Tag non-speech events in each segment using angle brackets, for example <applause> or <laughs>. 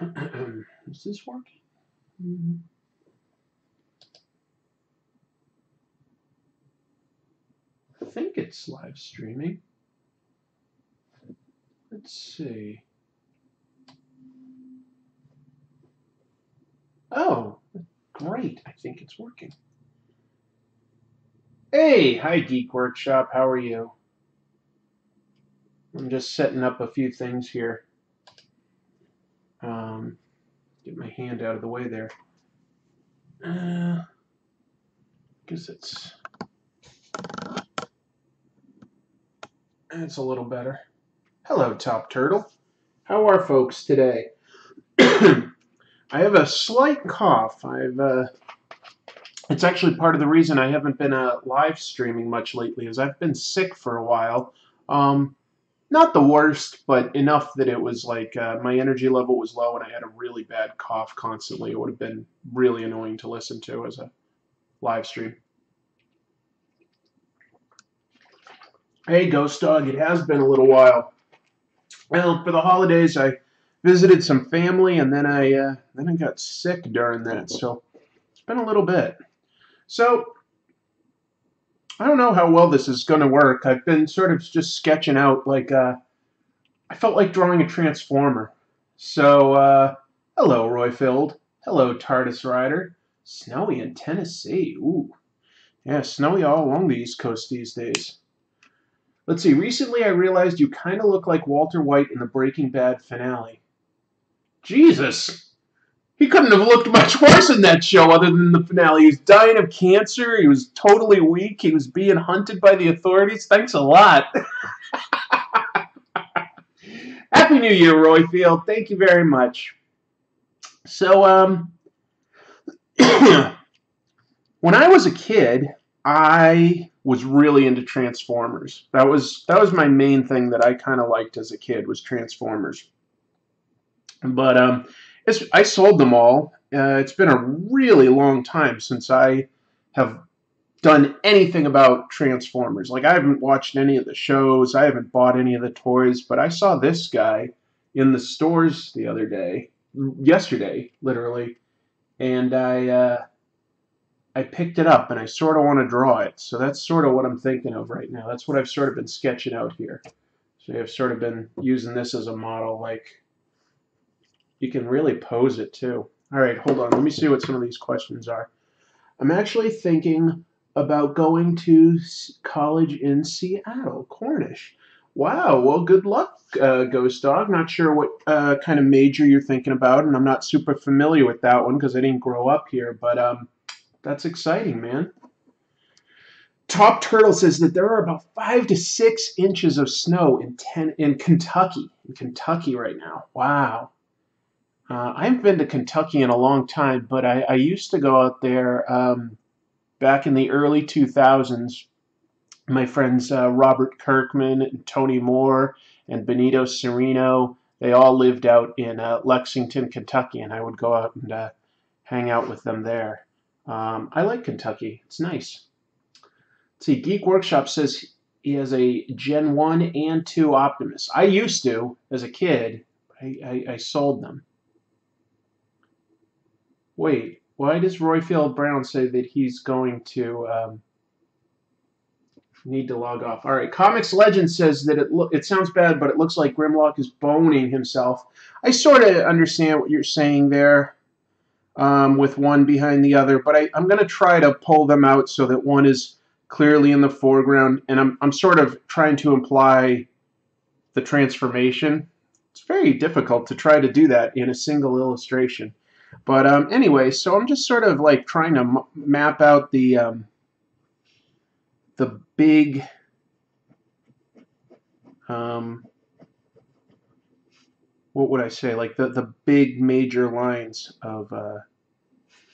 <clears throat> Is this working? Mhm. I think it's live streaming. Let's see. Oh, great. I think it's working. Hey, hi Geek Workshop. How are you? I'm just setting up a few things here. Um, get my hand out of the way there. Uh, guess it's it's a little better. Hello, Top Turtle. How are folks today? <clears throat> I have a slight cough. I've uh, it's actually part of the reason I haven't been uh, live streaming much lately, is I've been sick for a while. Um, not the worst, but enough that it was like uh, my energy level was low and I had a really bad cough constantly. It would have been really annoying to listen to as a live stream. Hey, Ghost Dog, it has been a little while. Well, for the holidays, I visited some family and then I uh, then I got sick during that, so it's been a little bit. So I don't know how well this is going to work. I've been sort of just sketching out like uh, I felt like drawing a transformer. So uh, hello, Royfield. Hello, TARDIS Rider. Snowy in Tennessee. Ooh, yeah, snowy all along the East Coast these days. Let's see. Recently, I realized you kind of look like Walter White in the Breaking Bad finale. Jesus. He couldn't have looked much <laughs> worse in that show other than the finale. He was dying of cancer. He was totally weak. He was being hunted by the authorities. Thanks a lot. <laughs> Happy New Year, Roy Field. Thank you very much. So, um, <clears throat> when I was a kid, I was really into Transformers. That was that was my main thing that I kind of liked as a kid was Transformers. But um, it's, I sold them all. Uh, it's been a really long time since I have done anything about Transformers. Like I haven't watched any of the shows, I haven't bought any of the toys, but I saw this guy in the stores the other day, yesterday, literally, and I uh, I picked it up and I sort of want to draw it. So that's sort of what I'm thinking of right now. That's what I've sort of been sketching out here. So I've sort of been using this as a model, like you can really pose it too. All right, hold on. Let me see what some of these questions are. I'm actually thinking about going to college in Seattle, Cornish. Wow, well, good luck, uh, Ghost Dog. Not sure what uh, kind of major you're thinking about, and I'm not super familiar with that one because I didn't grow up here, but um, that's exciting, man. Top Turtle says that there are about five to six inches of snow in ten in Kentucky. In Kentucky right now. Wow. Uh, I haven't been to Kentucky in a long time, but I, I used to go out there um, back in the early 2000s. My friends uh, Robert Kirkman and Tony Moore and Benito Cereno, they all lived out in uh, Lexington, Kentucky, and I would go out and uh, hang out with them there. Um, I like Kentucky. It's nice. Let's see, Geek Workshop says he has a Gen 1 and 2 Optimus. I used to as a kid. I, I, I sold them. Wait, why does Roy Royfield Brown say that he's going to um, need to log off? All right, Comics Legend says that it lo- it sounds bad, but it looks like Grimlock is boning himself. I sort of understand what you're saying there um, with one behind the other, but I, I'm going to try to pull them out so that one is clearly in the foreground, and I'm, I'm sort of trying to imply the transformation. It's very difficult to try to do that in a single illustration. But um, anyway, so I'm just sort of like trying to map out the um, the big um, what would I say? Like the the big major lines of uh,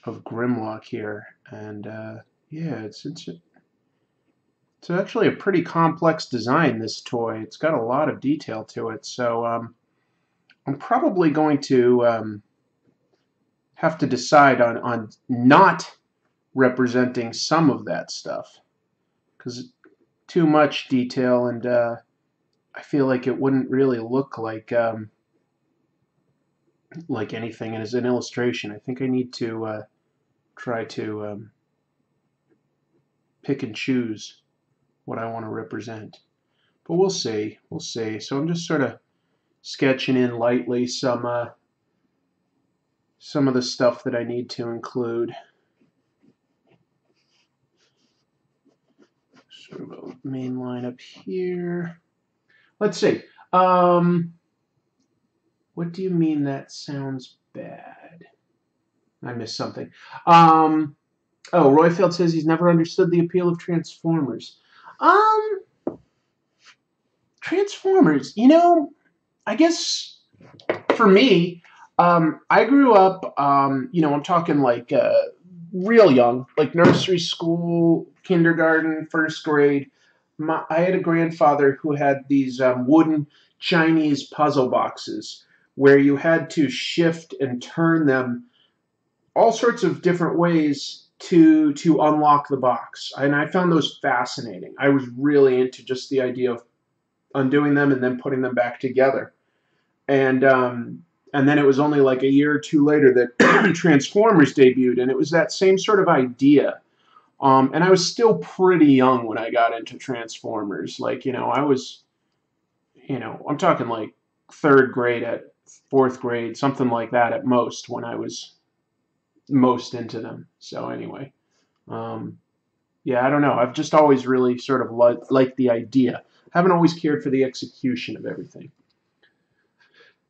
of Grimlock here, and uh, yeah, it's it's it's actually a pretty complex design. This toy, it's got a lot of detail to it. So um, I'm probably going to um, have to decide on, on not representing some of that stuff because too much detail and uh, I feel like it wouldn't really look like um, like anything and as an illustration. I think I need to uh, try to um, pick and choose what I want to represent. But we'll see. We'll see. So I'm just sort of sketching in lightly some uh, some of the stuff that I need to include. Sort of a main line up here. Let's see. Um, what do you mean that sounds bad? I missed something. Um, oh, Royfield says he's never understood the appeal of Transformers. Um, Transformers, you know, I guess for me, um, I grew up, um, you know, I'm talking like uh, real young, like nursery school, kindergarten, first grade. My, I had a grandfather who had these um, wooden Chinese puzzle boxes where you had to shift and turn them all sorts of different ways to to unlock the box. And i found those fascinating. I was really into just the idea of undoing them and then putting them back together. And um, and then it was only like a year or two later that <clears throat> transformers debuted and it was that same sort of idea um, and i was still pretty young when i got into transformers like you know i was you know i'm talking like third grade at fourth grade something like that at most when i was most into them. So anyway, um, yeah, I don't know. I've just always really sort of li liked the idea. Haven't always cared for the execution of everything.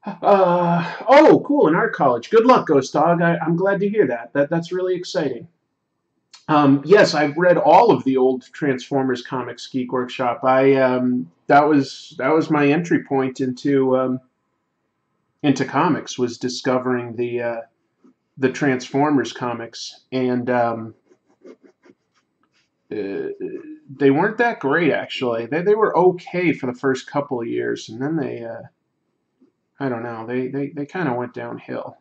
Uh, oh, cool! In art college. Good luck, Ghost Dog. I, am glad to hear that. That that's really exciting. Um, yes, I've read all of the old Transformers comics, Geek Workshop. I um, that was that was my entry point into um, into comics was discovering the uh, the Transformers comics, and um, uh, they weren't that great actually. They they were okay for the first couple of years, and then they, uh, I don't know, they they they kind of went downhill.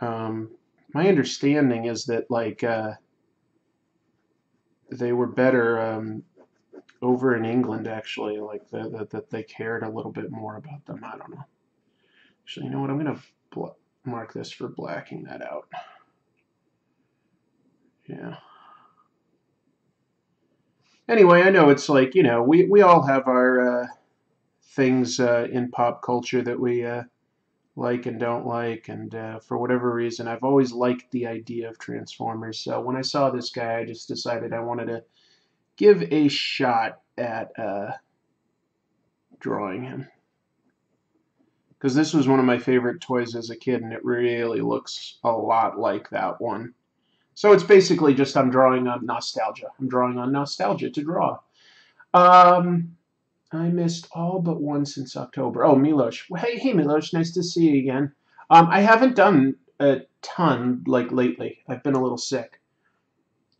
Um, my understanding is that like uh, they were better um, over in England actually, like that the, the, they cared a little bit more about them. I don't know. Actually, you know what? I'm gonna mark this for blacking that out. Yeah. Anyway, I know it's like, you know, we, we all have our uh, things uh, in pop culture that we uh, like and don't like, and uh, for whatever reason, I've always liked the idea of Transformers. So when I saw this guy, I just decided I wanted to give a shot at uh, drawing him because this was one of my favorite toys as a kid, and it really looks a lot like that one. So it's basically just I'm drawing on nostalgia. I'm drawing on nostalgia to draw. Um, I missed all but one since October. Oh, Milos. Hey, hey, Milos. Nice to see you again. Um, I haven't done a ton like lately. I've been a little sick.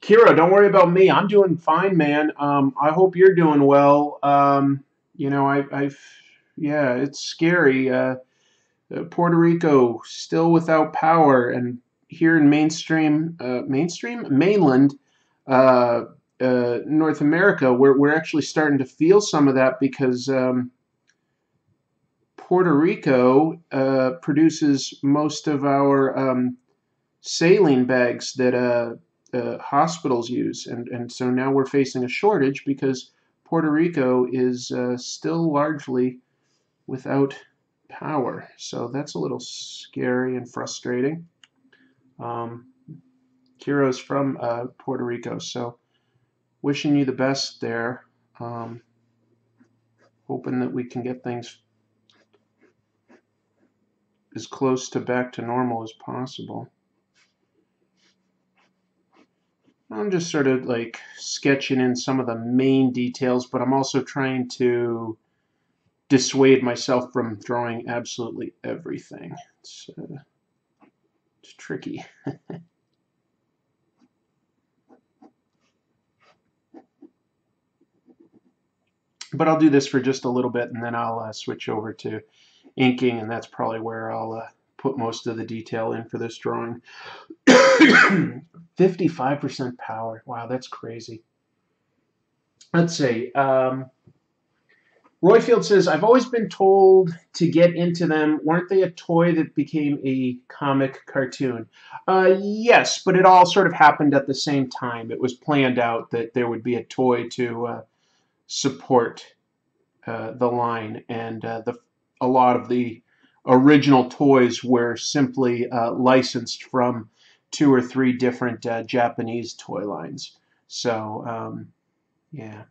Kira, don't worry about me. I'm doing fine, man. Um, I hope you're doing well. Um, you know, I, I've yeah, it's scary. Uh, uh, Puerto Rico still without power, and here in mainstream, uh, mainstream mainland uh, uh, North America, we're we're actually starting to feel some of that because um, Puerto Rico uh, produces most of our um, saline bags that hospitals use, and and so now we're facing a shortage because Puerto Rico is still largely without power. So that's a little scary and frustrating. Um, Kiro's from uh, Puerto Rico, so wishing you the best there. Um, hoping that we can get things as close to back to normal as possible. I'm just sort of like sketching in some of the main details, but I'm also trying to dissuade myself from drawing absolutely everything. It's, uh, it's tricky. <laughs> but I'll do this for just a little bit and then I'll uh, switch over to inking and that's probably where I'll uh, put most of the detail in for this drawing. <coughs> 55% power. Wow, that's crazy. Let's see. Um, Royfield says, I've always been told to get into them. Weren't they a toy that became a comic cartoon? Uh, yes, but it all sort of happened at the same time. It was planned out that there would be a toy to uh, support uh, the line, and uh, the a lot of the original toys were simply uh, licensed from two or three different uh, Japanese toy lines. So, um, yeah.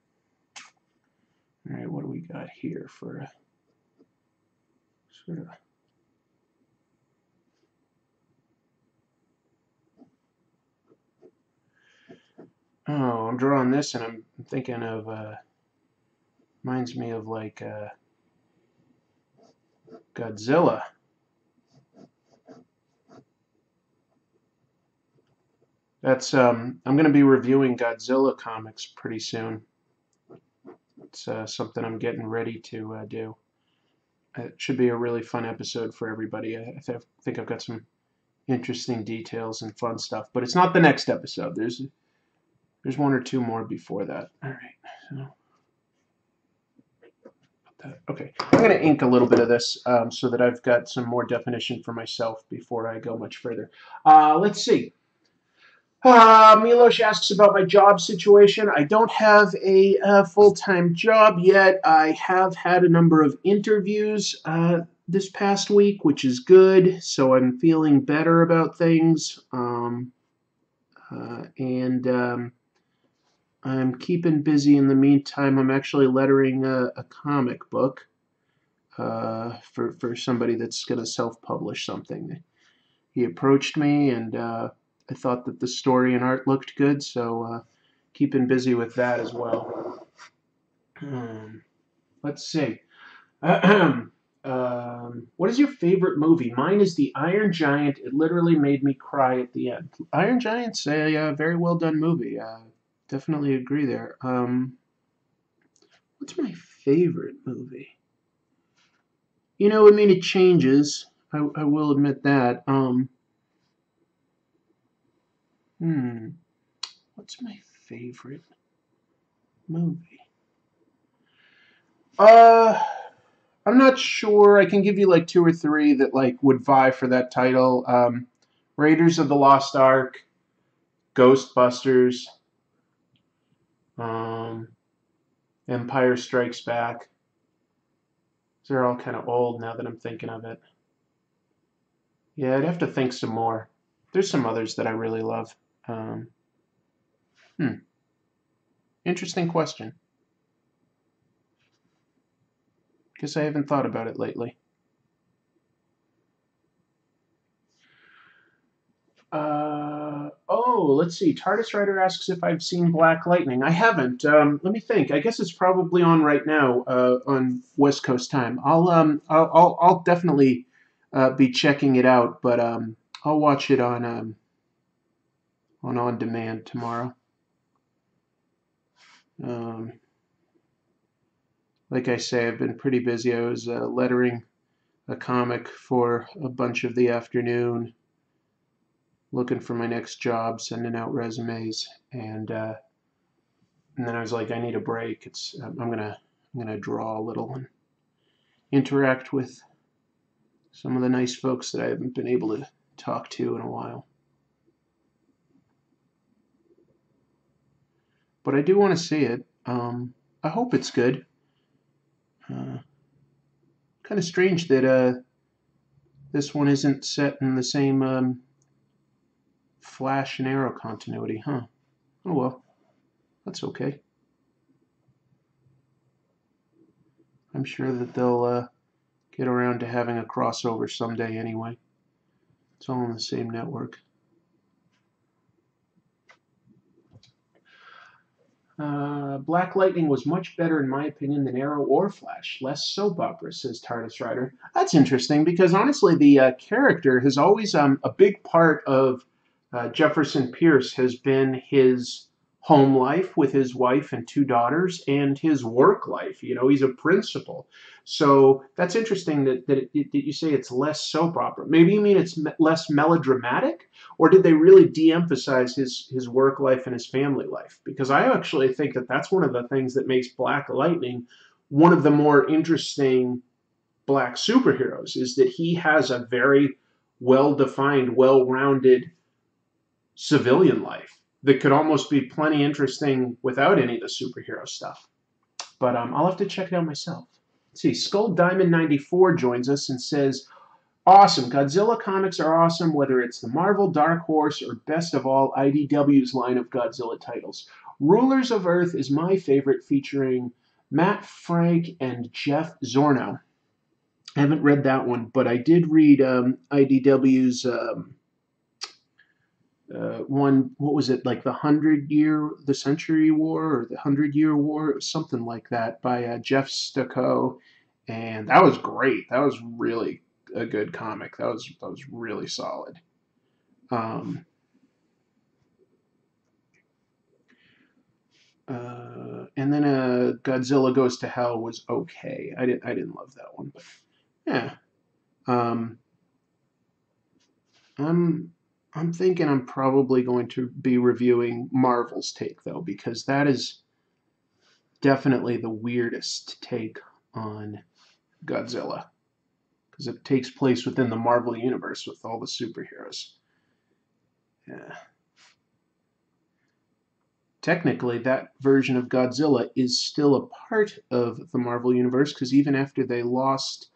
All right, what do we got here for sort of Oh, I'm drawing this and I'm thinking of uh reminds me of like uh Godzilla. That's um I'm going to be reviewing Godzilla comics pretty soon. It's uh, something I'm getting ready to uh, do. It should be a really fun episode for everybody. I, th I think I've got some interesting details and fun stuff, but it's not the next episode. There's there's one or two more before that. All right. So okay, I'm going to ink a little bit of this um, so that I've got some more definition for myself before I go much further. Uh, let's see. Uh, Milosh asks about my job situation. I don't have a, a full-time job yet. I have had a number of interviews uh, this past week, which is good. So I'm feeling better about things. Um, uh, and um, I'm keeping busy in the meantime. I'm actually lettering a, a comic book uh, for, for somebody that's going to self-publish something. He approached me and uh, I thought that the story and art looked good, so uh, keeping busy with that as well. Um, let's see. <clears throat> um, what is your favorite movie? Mine is The Iron Giant. It literally made me cry at the end. Iron Giant's a, a very well done movie. Definitely agree there. Um, what's my favorite movie? You know, I mean, it changes. I, I will admit that. Um, Hmm. What's my favorite movie? Uh, I'm not sure. I can give you like two or three that like would vie for that title. Um, Raiders of the Lost Ark, Ghostbusters, um, Empire Strikes Back. They're all kind of old now that I'm thinking of it. Yeah, I'd have to think some more. There's some others that I really love. Um, hmm. Interesting question. Guess I haven't thought about it lately. Uh, oh, let's see. TARDIS Writer asks if I've seen Black Lightning. I haven't. Um, let me think. I guess it's probably on right now uh, on West Coast time. I'll um, I'll I'll, I'll definitely uh, be checking it out, but um, I'll watch it on um, on on demand tomorrow. Um, like I say, I've been pretty busy. I was uh, lettering a comic for a bunch of the afternoon, looking for my next job, sending out resumes, and uh, and then I was like, I need a break. It's I'm gonna I'm gonna draw a little and interact with some of the nice folks that I haven't been able to talk to in a while. but I do want to see it. Um, I hope it's good. Uh, kind of strange that uh, this one isn't set in the same um, Flash and Arrow continuity, huh? Oh well, that's okay. I'm sure that they'll uh, get around to having a crossover someday anyway. It's all on the same network. Uh, Black Lightning was much better, in my opinion, than Arrow or Flash. Less soap opera, says TARDIS Writer. That's interesting because honestly, the uh, character has always um, a big part of uh, Jefferson Pierce has been his home life with his wife and two daughters and his work life. You know, he's a principal. So that's interesting that, that, it, that you say it's less soap opera. Maybe you mean it's me less melodramatic, or did they really de-emphasize his, his work life and his family life? Because I actually think that that's one of the things that makes Black Lightning one of the more interesting black superheroes is that he has a very well defined, well rounded civilian life that could almost be plenty interesting without any of the superhero stuff. But um, I'll have to check it out myself. Let's see, Skull Diamond 94 joins us and says, Awesome. Godzilla comics are awesome, whether it's the Marvel Dark Horse or best of all, IDW's line of Godzilla titles. Rulers of Earth is my favorite, featuring Matt Frank and Jeff Zornow. I haven't read that one, but I did read um, IDW's um, uh, one. What was it like the hundred year, the Century War, or the Hundred Year War, something like that, by uh, Jeff Stokoe, and that was great. That was really a good comic. That was that was really solid. Um, uh, and then uh, Godzilla Goes to Hell was okay. I didn't I didn't love that one, but yeah. Um, I'm I'm thinking I'm probably going to be reviewing Marvel's take though, because that is definitely the weirdest take on Godzilla because it takes place within the Marvel universe with all the superheroes. Yeah. Technically, that version of Godzilla is still a part of the Marvel universe because even after they lost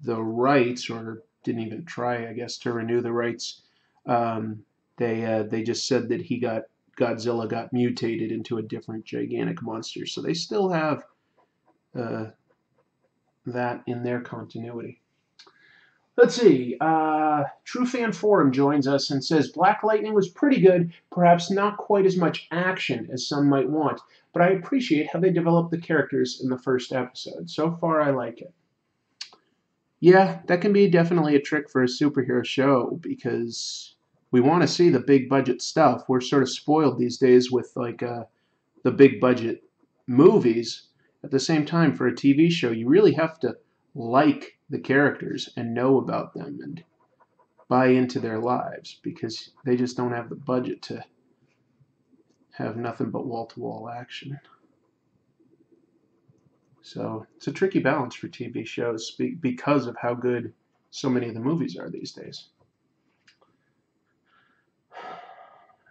the rights, or didn't even try, I guess, to renew the rights, um, they uh, they just said that he got Godzilla got mutated into a different gigantic monster. So they still have uh, that in their continuity. Let's see. Uh, True Fan Forum joins us and says Black Lightning was pretty good, perhaps not quite as much action as some might want, but I appreciate how they developed the characters in the first episode. So far, I like it. Yeah, that can be definitely a trick for a superhero show because we want to see the big budget stuff. We're sort of spoiled these days with like uh, the big budget movies. At the same time, for a TV show, you really have to like the characters and know about them and buy into their lives because they just don't have the budget to have nothing but wall-to-wall action. So it's a tricky balance for TV shows because of how good so many of the movies are these days.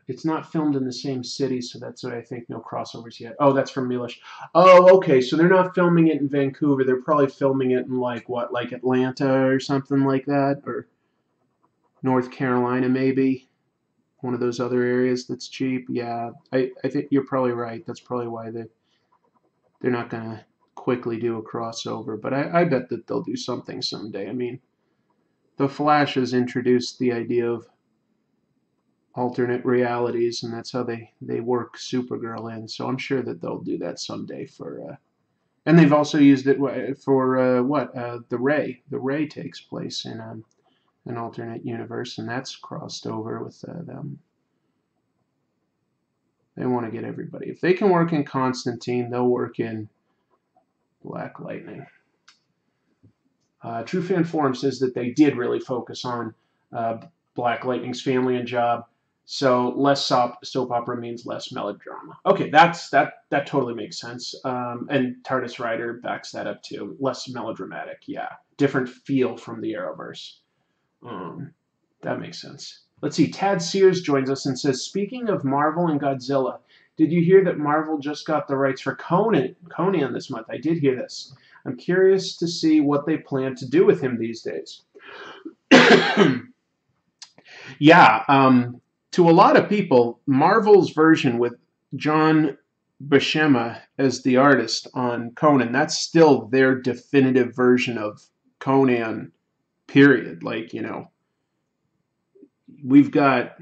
It's not filmed in the same city, so that's why I think. No crossovers yet. Oh, that's from Milish. Oh, okay. So they're not filming it in Vancouver. They're probably filming it in like what, like Atlanta or something like that, or North Carolina maybe. One of those other areas that's cheap. Yeah, I, I think you're probably right. That's probably why they they're not gonna quickly do a crossover. But I, I bet that they'll do something someday. I mean, the Flash has introduced the idea of alternate realities, and that's how they they work Supergirl in. So I'm sure that they'll do that someday for. Uh, and they've also used it for uh, what uh, the Ray. The Ray takes place in um, an alternate universe, and that's crossed over with uh, them. They want to get everybody. If they can work in Constantine, they'll work in Black Lightning. Uh, True Fan Forum says that they did really focus on uh, Black Lightning's family and job. So less soap, soap opera means less melodrama. Okay, that's that that totally makes sense. Um, and TARDIS Rider backs that up too. Less melodramatic, yeah. Different feel from the Arrowverse. Um, that makes sense. Let's see. Tad Sears joins us and says, speaking of Marvel and Godzilla, did you hear that Marvel just got the rights for Conan Conan this month? I did hear this. I'm curious to see what they plan to do with him these days. <coughs> yeah, um, to a lot of people, Marvel's version with John Buscema as the artist on Conan, that's still their definitive version of Conan, period. Like, you know, we've got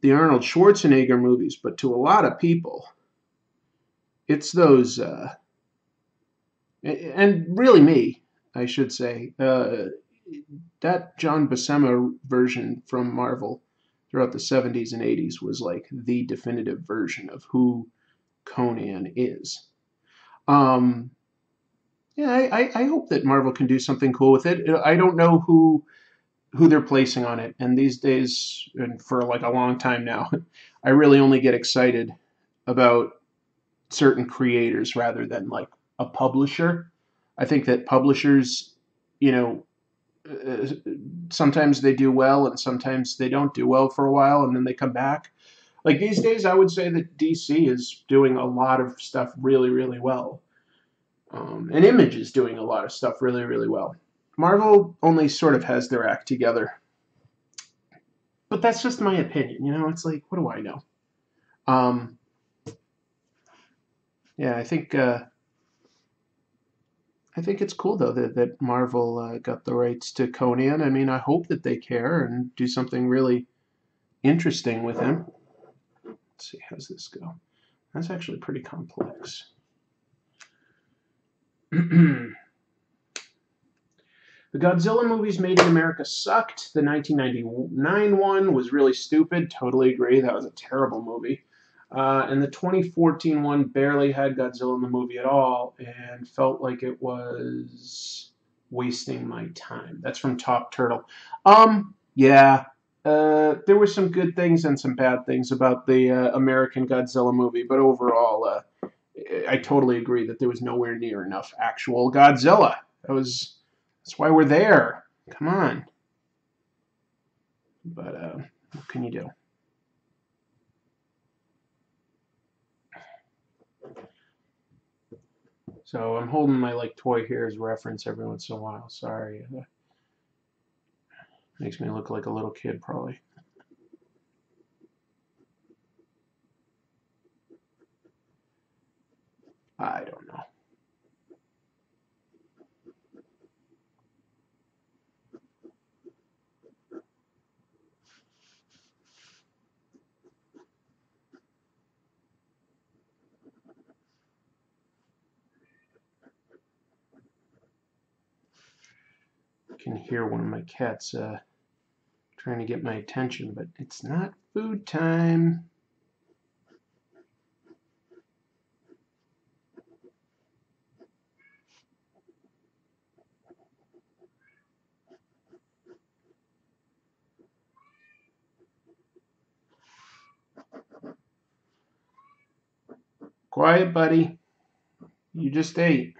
the Arnold Schwarzenegger movies, but to a lot of people, it's those, uh, and really me, I should say, uh, that John Buscema version from Marvel throughout the 70s and 80s was like the definitive version of who Conan is. Um, yeah, I, I hope that Marvel can do something cool with it. I don't know who who they're placing on it, and these days, and for like a long time now, <laughs> I really only get excited about certain creators rather than like a publisher. I think that publishers, you know, uh, sometimes they do well and sometimes they don't do well for a while and then they come back. Like these days, I would say that DC is doing a lot of stuff really, really well. Um, and Image is doing a lot of stuff really, really well. Marvel only sort of has their act together. But that's just my opinion, you know? It's like, what do I know? Um, yeah, I think uh, I think it's cool though that, that Marvel uh, got the rights to Conan. I mean, I hope that they care and do something really interesting with him. Let's see, how's this go? That's actually pretty complex. <clears throat> the Godzilla movies made in America sucked. The 1999 one was really stupid. Totally agree. That was a terrible movie. Uh, and the 2014 one barely had Godzilla in the movie at all and felt like it was wasting my time. That's from Top Turtle. Um, yeah, uh, there were some good things and some bad things about the uh, American Godzilla movie, but overall, uh, I totally agree that there was nowhere near enough actual Godzilla. That was that's why we're there. Come on. But uh, what can you do? So I'm holding my like toy here as reference every once in a while. Sorry. Makes me look like a little kid probably. I don't know. Can hear one of my cats uh, trying to get my attention, but it's not food time. Quiet, buddy. You just ate.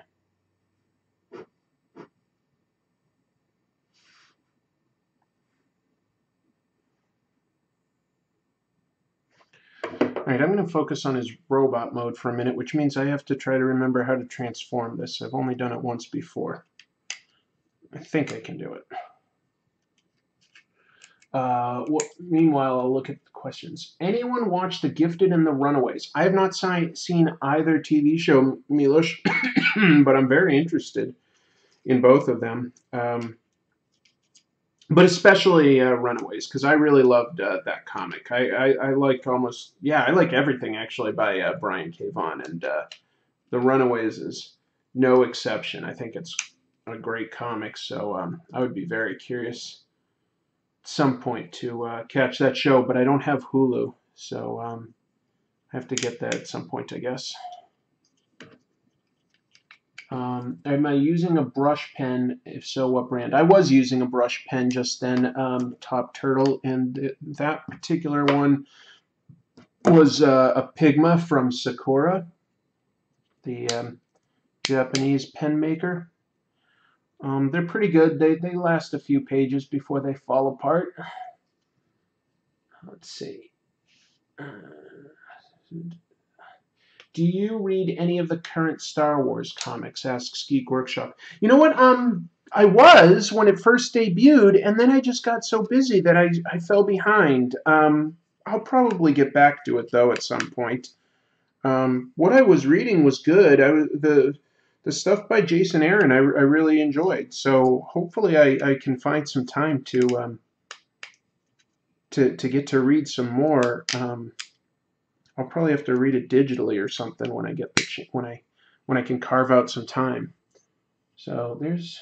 Alright, I'm going to focus on his robot mode for a minute, which means I have to try to remember how to transform this. I've only done it once before. I think I can do it. Uh, meanwhile, I'll look at the questions. Anyone watch The Gifted and The Runaways? I have not si seen either TV show, Milos, <coughs> but I'm very interested in both of them. Um, but especially uh, Runaways because I really loved uh, that comic. I, I, I, like almost yeah I like everything actually by uh, Brian K. Vaughan and uh, the Runaways is no exception. I think it's a great comic, so um, I would be very curious at some point to uh, catch that show. But I don't have Hulu, so um, I have to get that at some point, I guess. Um, am I using a brush pen? If so, what brand? I was using a brush pen just then, um, Top Turtle, and th that particular one was uh, a Pigma from Sakura, the um, Japanese pen maker. Um, they're pretty good. They, they last a few pages before they fall apart. Let's see. Uh, do you read any of the current Star Wars comics? asks Geek Workshop. You know what? Um, I was when it first debuted, and then I just got so busy that I, I fell behind. Um, I'll probably get back to it though at some point. Um, what I was reading was good. I the the stuff by Jason Aaron I, I really enjoyed. So hopefully I, I can find some time to um, to to get to read some more. Um, I'll probably have to read it digitally or something when I get the when I when I can carve out some time. So there's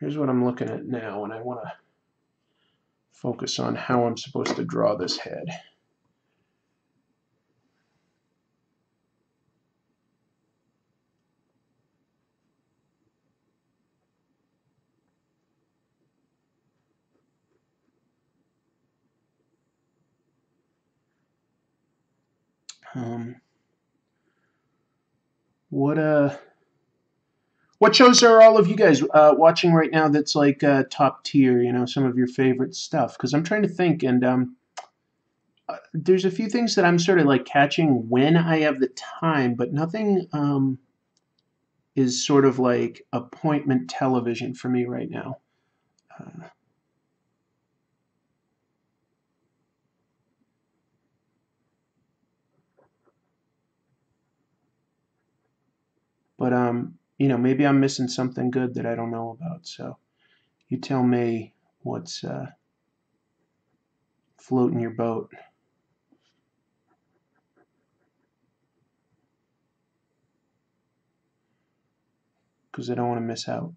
here's what I'm looking at now, and I want to focus on how I'm supposed to draw this head. What uh what shows are all of you guys uh, watching right now that's like uh, top tier you know some of your favorite stuff? Because i'm trying to think and um uh, there's a few things that i'm sort of like catching when i have the time but nothing um is sort of like appointment television for me right now. Uh, But um, you know, maybe I'm missing something good that I don't know about. So you tell me what's uh, floating your boat. Because I don't want to miss out.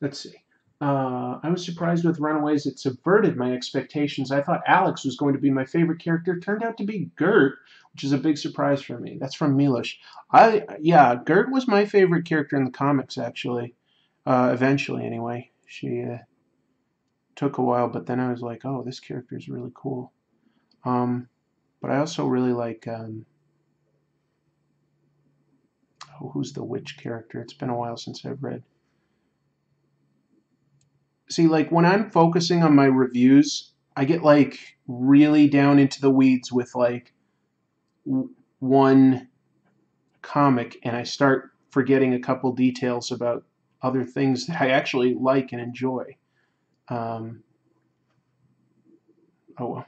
Let's see. Uh, I was surprised with Runaways. It subverted my expectations. I thought Alex was going to be my favorite character. Turned out to be Gert, which is a big surprise for me. That's from Milos. I yeah, Gert was my favorite character in the comics actually. Uh, eventually, anyway. She uh, took a while, but then I was like, oh, this character is really cool. Um, but I also really like. Um, oh, who's the witch character? It's been a while since I've read see like when I'm focusing on my reviews, I get like really down into the weeds with like one comic and I start forgetting a couple details about other things that I actually like and enjoy. Um, oh well.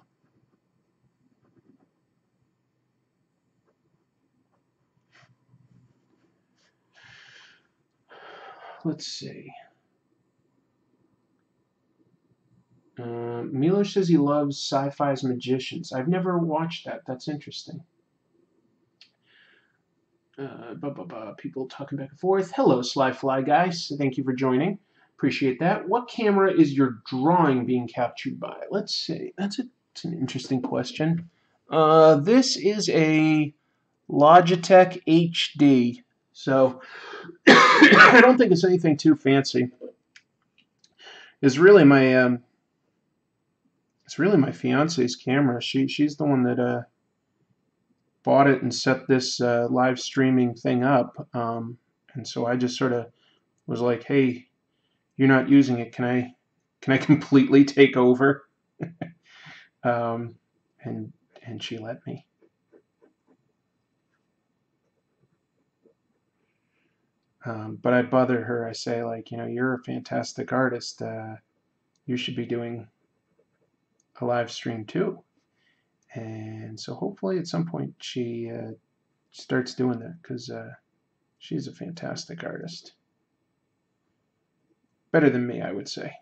Let's see. Uh, Milo says he loves Syfy's magicians. I've never watched that. That's interesting. Uh, blah, blah, blah. People talking back and forth. Hello, Sly Fly guys. Thank you for joining. Appreciate that. What camera is your drawing being captured by? Let's see. That's, a, that's an interesting question. Uh, this is a Logitech HD. So <coughs> I don't think it's anything too fancy. It's really my um, it's really my fiance's camera. She she's the one that uh, bought it and set this uh, live streaming thing up. Um, and so I just sort of was like, "Hey, you're not using it. Can I can I <laughs> completely take over?" <laughs> um, and and she let me. Um, but I bother her. I say like, you know, you're a fantastic artist. Uh, you should be doing a live stream too. And so hopefully at some point she uh, starts doing that because uh, she's a fantastic artist. Better than me, I would say.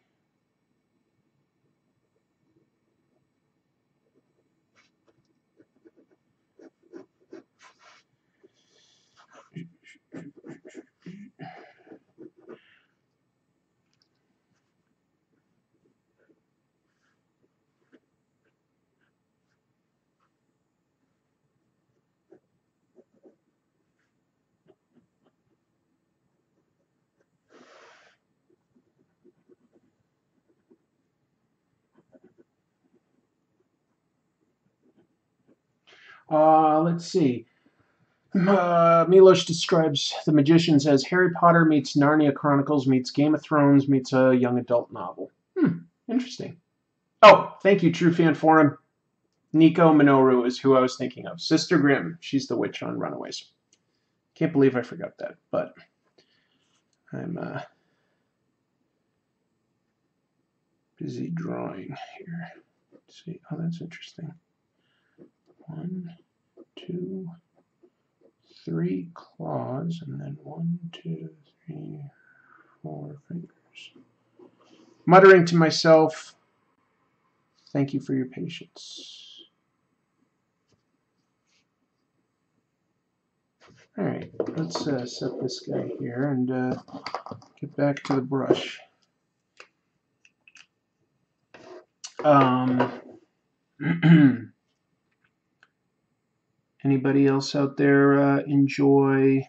Uh, let's see. Uh, Milos describes The Magicians as Harry Potter meets Narnia Chronicles meets Game of Thrones meets a young adult novel. Hmm, interesting. Oh, thank you, True Fan Forum. Nico Minoru is who I was thinking of. Sister Grimm. She's the witch on Runaways. Can't believe I forgot that, but I'm uh, busy drawing here. Let's see. Oh, that's interesting. One, two, three claws, and then one, two, three, four fingers. Muttering to myself, thank you for your patience. All right, let's uh, set this guy here and uh, get back to the brush. Um, <clears throat> Anybody else out there uh, enjoy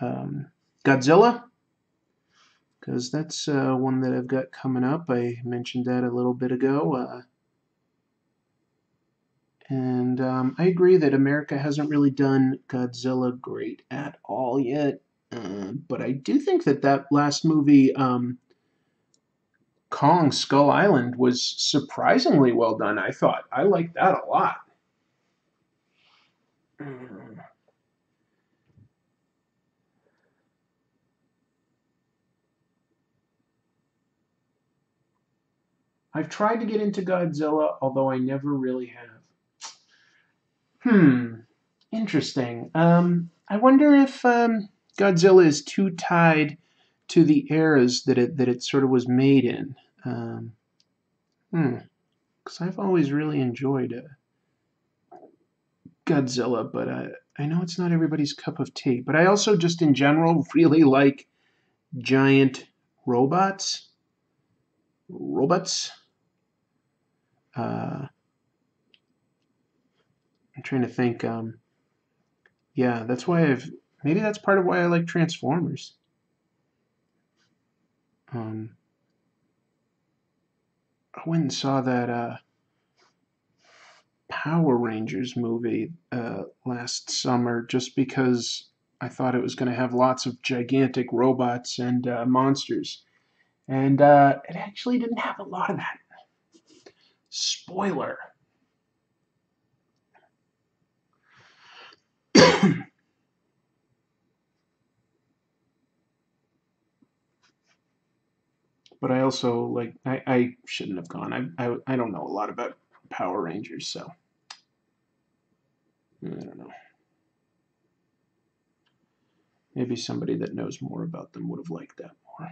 um, Godzilla? because that's uh, one that I've got coming up. I mentioned that a little bit ago. Uh, and um, I agree that America hasn't really done Godzilla great at all yet. Uh, but I do think that that last movie, um, Kong Skull Island, was surprisingly well done. I thought. I liked that a lot. <sighs> I've tried to get into Godzilla, although I never really have. Hmm, interesting. Um, I wonder if um, Godzilla is too tied to the eras that it that it sort of was made in. Um, hmm, because I've always really enjoyed uh, Godzilla, but uh, I know it's not everybody's cup of tea. But I also just in general really like giant robots. Robots. Uh, I'm trying to think. Um, yeah, that's why I've maybe that's part of why I like Transformers. Um, I went and saw that uh, Power Rangers movie uh, last summer just because I thought it was going to have lots of gigantic robots and uh, monsters. And uh, it actually didn't have a lot of that. Spoiler. <coughs> but I also like I, I shouldn't have gone. I, I I don't know a lot about Power Rangers, so I don't know. Maybe somebody that knows more about them would have liked that more.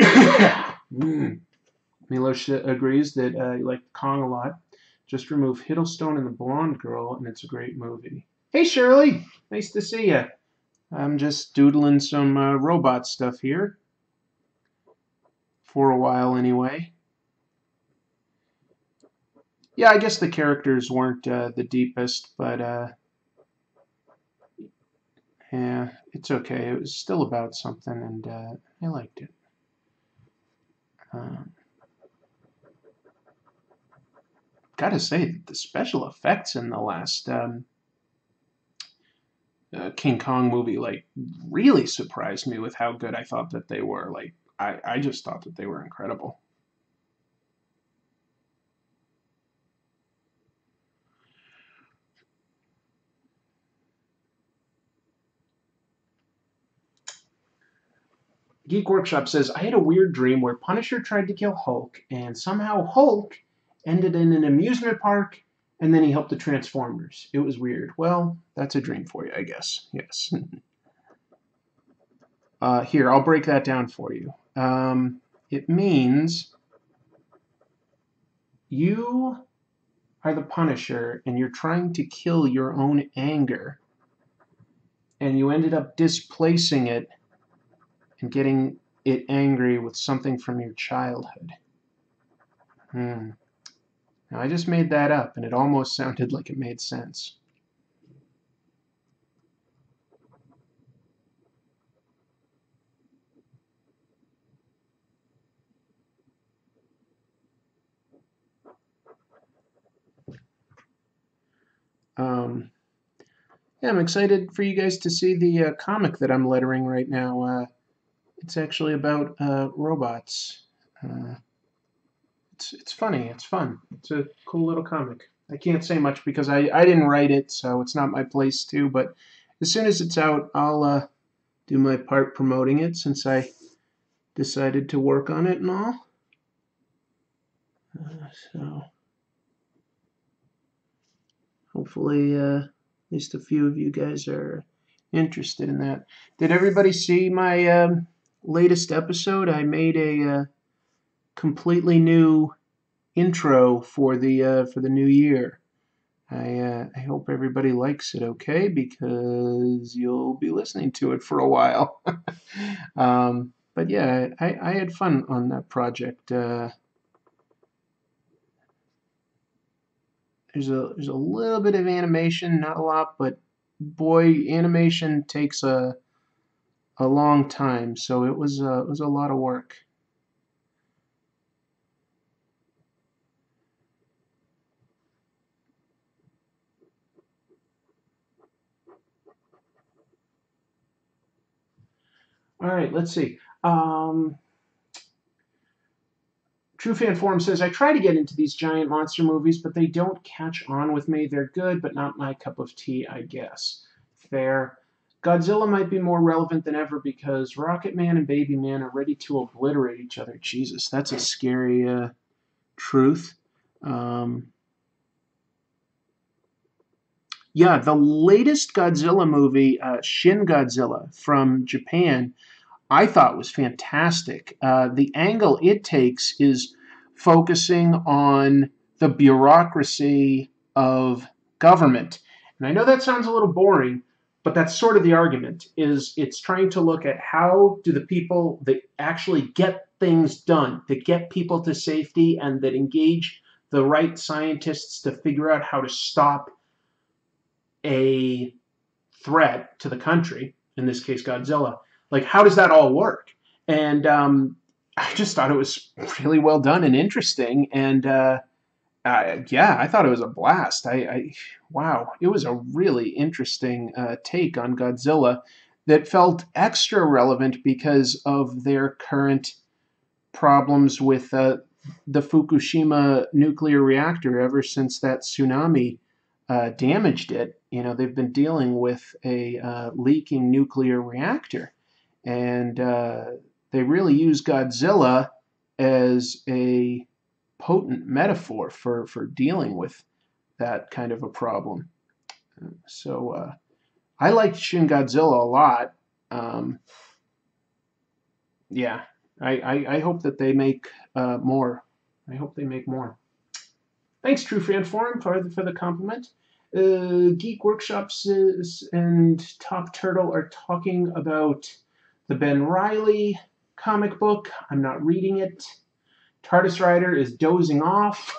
<coughs> mm. Agrees that uh, he liked Kong a lot. Just remove Hiddleston and the Blonde Girl, and it's a great movie. Hey, Shirley. Nice to see you. I'm just doodling some uh, robot stuff here. For a while, anyway. Yeah, I guess the characters weren't uh, the deepest, but uh, yeah, it's okay. It was still about something, and uh, I liked it. Um, gotta say, the special effects in the last um, uh, King Kong movie, like, really surprised me with how good I thought that they were. Like, I, I just thought that they were incredible. Geek Workshop says, I had a weird dream where Punisher tried to kill Hulk, and somehow Hulk ended in an amusement park, and then he helped the Transformers. It was weird. Well, that's a dream for you, I guess. Yes. <laughs> uh, here, I'll break that down for you. Um, it means you are the Punisher, and you're trying to kill your own anger, and you ended up displacing it and getting it angry with something from your childhood. Hmm. Now, I just made that up, and it almost <laughs> sounded like it made sense. Um, yeah, I'm excited for you guys to see the uh, comic that I'm lettering right now. Uh, it's actually about uh, robots. It's it's funny. It's fun. It's a cool little comic. I can't say much because I, I didn't write it, so it's not my place to. But as soon as it's out, I'll uh, do my part promoting it since I decided to work on it and all. Uh, so hopefully, uh, at least a few of you guys are interested in that. Did everybody see my um, latest episode? I made a uh, completely new intro for the uh, for the new year. I uh, I hope everybody likes it. Okay, because you'll be listening to it for a while. <laughs> um, but yeah, I, I had fun on that project. Uh, there's a there's a little bit of animation, not a lot, but boy, animation takes a a long time, so it was uh, it was a lot of work. All right, let's see. Um, True Fan Forum says, I try to get into these giant monster movies, but they don't catch on with me. They're good, but not my cup of tea, I guess. Fair. Godzilla might be more relevant than ever because Rocket Man and Baby Man are ready to obliterate each other. Jesus, that's a scary uh, truth. Um, yeah, the latest Godzilla movie, uh, Shin Godzilla from Japan, I thought was fantastic. Uh, the angle it takes is focusing on the bureaucracy of government. And I know that sounds a little boring, but that's sort of the argument is it's trying to look at how do the people that actually get things done, that get people to safety and that engage the right scientists to figure out how to stop a threat to the country, in this case Godzilla, like how does that all work? And um, <laughs> I just thought it was really well done and interesting. And uh, yeah, I thought it was a blast. I, I wow, it was a really interesting uh, take on Godzilla that felt extra relevant because of their current problems with uh, the Fukushima nuclear reactor ever since that tsunami uh, damaged it. You know, they've been dealing with a uh, leaking nuclear reactor. And uh, they really use Godzilla as a potent metaphor for, for dealing with that kind of a problem. So uh, I liked Shin Godzilla a lot. Um, yeah, I, I, I, hope that they make uh, more. I hope they make more. Thanks, True Fan Forum, for for the compliment. Uh, Geek Workshops and Top Turtle are talking about the Ben Riley comic book. I'm not reading it. TARDIS Rider is dozing off.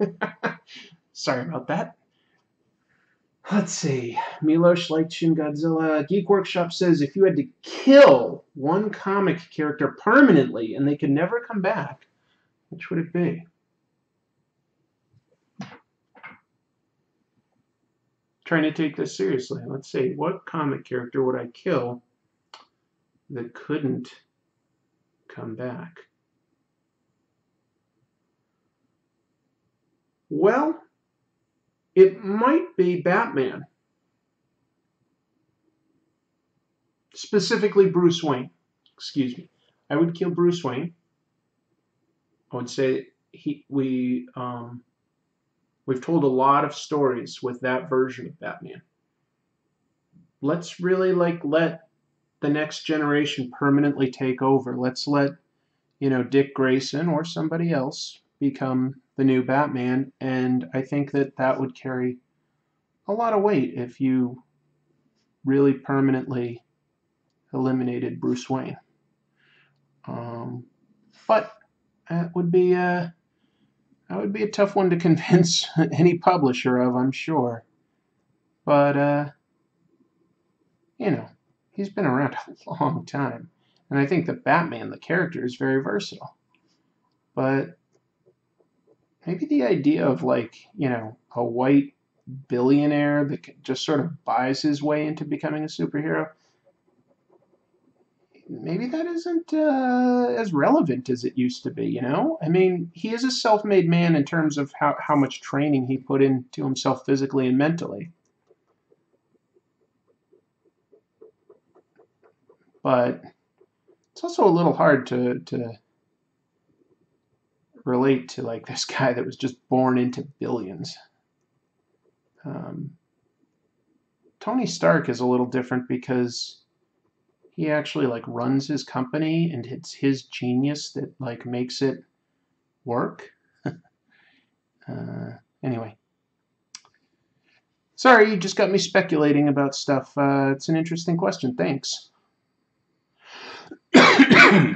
<laughs> Sorry about that. Let's see. Milosh liked Shin Godzilla. Geek Workshop says if you had to kill one comic character permanently and they could never come back, which would it be? Trying to take this seriously. Let's see. What comic character would I kill that couldn't come back? Well, it might be Batman. Specifically Bruce Wayne. Excuse me. I would kill Bruce Wayne. I would say he we um, we've told a lot of stories with that version of Batman. Let's really like let the next generation permanently take over. Let's let, you know, Dick Grayson or somebody else become the new Batman. And I think that that would carry a lot of weight if you really permanently eliminated Bruce Wayne. Um, but that would be a that would be a tough one to convince <laughs> any publisher of, I'm sure. But uh, you know, he's been around <laughs> a long time. And I think that Batman, the character, is very versatile. But maybe the idea of, like, you know, a white billionaire that just sort of buys his way into becoming a superhero, maybe that isn't uh, as relevant as it used to be, you know? I mean, he is a self made man in terms of how, how much training he put into himself physically and mentally. but it's also a little hard to to relate to like this guy that was just born into billions. Um, Tony Stark is a little different because he actually like runs his company and it's his genius that like makes it work. <laughs> uh, anyway. Sorry, you just got me speculating about stuff. Uh, it's an interesting question. Thanks. <coughs>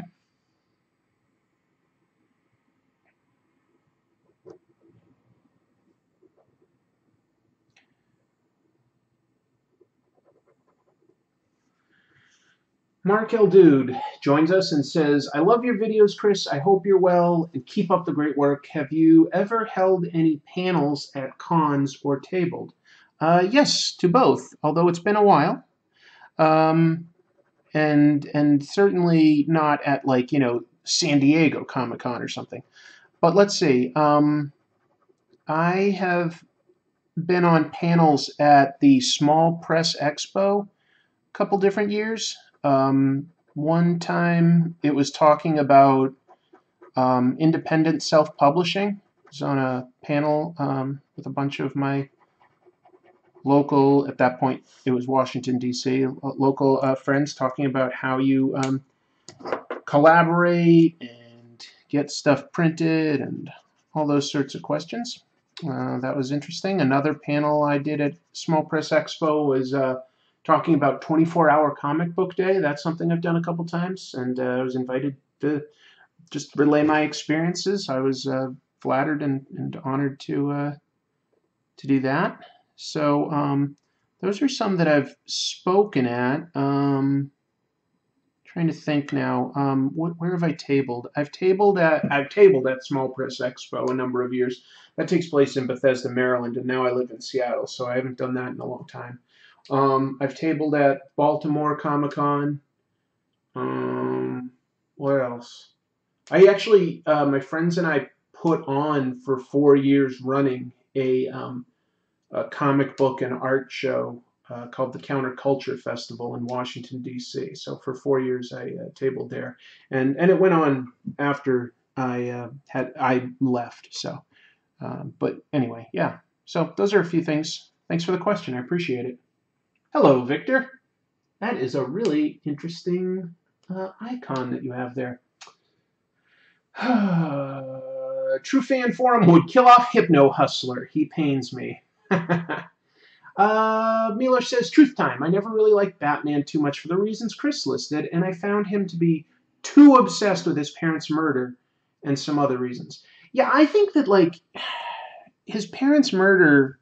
Mark L. Dude joins us and says, I love your videos, Chris. I hope you're well and keep up the great work. Have you ever held any panels at cons or tabled? Uh, yes, to both, although it's been a while. Um, and and certainly not at like, you know, San Diego Comic Con or something. But let's see. Um, I have been on panels at the Small Press Expo a couple different years. Um, one time it was talking about um, independent self-publishing. I was on a panel um, with a bunch of my local, at that point it was Washington, D.C., local uh, friends talking about how you um, collaborate and get stuff printed and all those sorts of questions. Uh, that was interesting. Another panel I did at Small Press Expo was uh, talking about 24 hour comic book day. That's something I've done a couple times, and uh, I was invited to just relay my experiences. I was uh, flattered and, and honored to uh, to do that. So um, those are some that I've spoken at. Um, trying to think now. Um, what, where have I tabled? I've tabled at I've tabled at Small Press Expo a number of years. That takes place in Bethesda, Maryland, and now I live in Seattle, so I haven't done that in a long time. Um, I've tabled at Baltimore Comic Con. Um, what else? I actually, uh, my friends and I put on for four years running a, um, a comic book and art show uh, called the Counterculture Festival in Washington D.C. So for four years I uh, tabled there, and and it went on after I uh, had I left. So, um, but anyway, yeah. So those are a few things. Thanks for the question. I appreciate it. Hello, Victor. That is a really interesting uh, icon that you have there. <sighs> True fan forum would kill off Hypno Hustler. He pains me. <laughs> uh, Miller says, Truth time. I never really liked Batman too much for the reasons Chris listed, and I found him to be too obsessed with his parents' murder and some other reasons. Yeah, I think that, like, <sighs> his parents' murder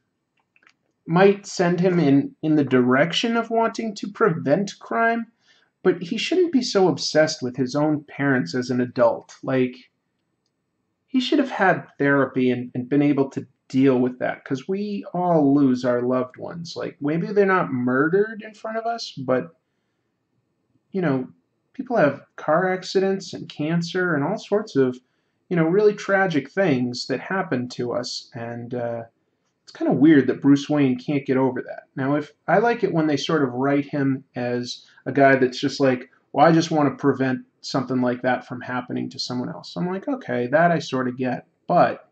might send him in, in the direction of wanting to prevent crime, but he shouldn't be so obsessed with his own parents as an adult. Like, he should have had therapy and, and been able to deal with that because we all lose our loved ones. Like, maybe they're not murdered in front of us, but, you know, people have car accidents and cancer and all sorts of, you know, really tragic things that happen to us. And, uh, it's kind of weird that Bruce Wayne can't get over that. Now, if I like it when they sort of write him as a guy that's just like, well, I just want to prevent something like that from happening to someone else. I'm like, okay, that I sort of get, but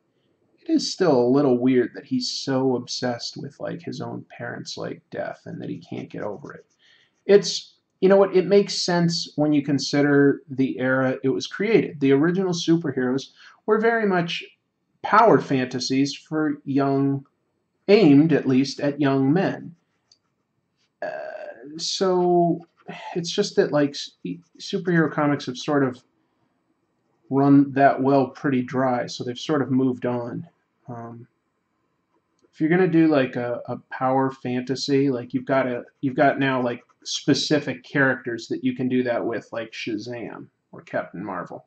it is still a little weird that he's so obsessed with like his own parents' like death and that he can't get over it. It's you know what? It makes sense when you consider the era it was created. The original superheroes were very much power fantasies for young aimed at least at young men. Uh, so it's just that like superhero comics have sort of run that well pretty dry, so they've sort of moved on. Um, if you're gonna do like a, a power fantasy, like you've got a you've got now like specific characters that you can do that with, like Shazam or Captain Marvel.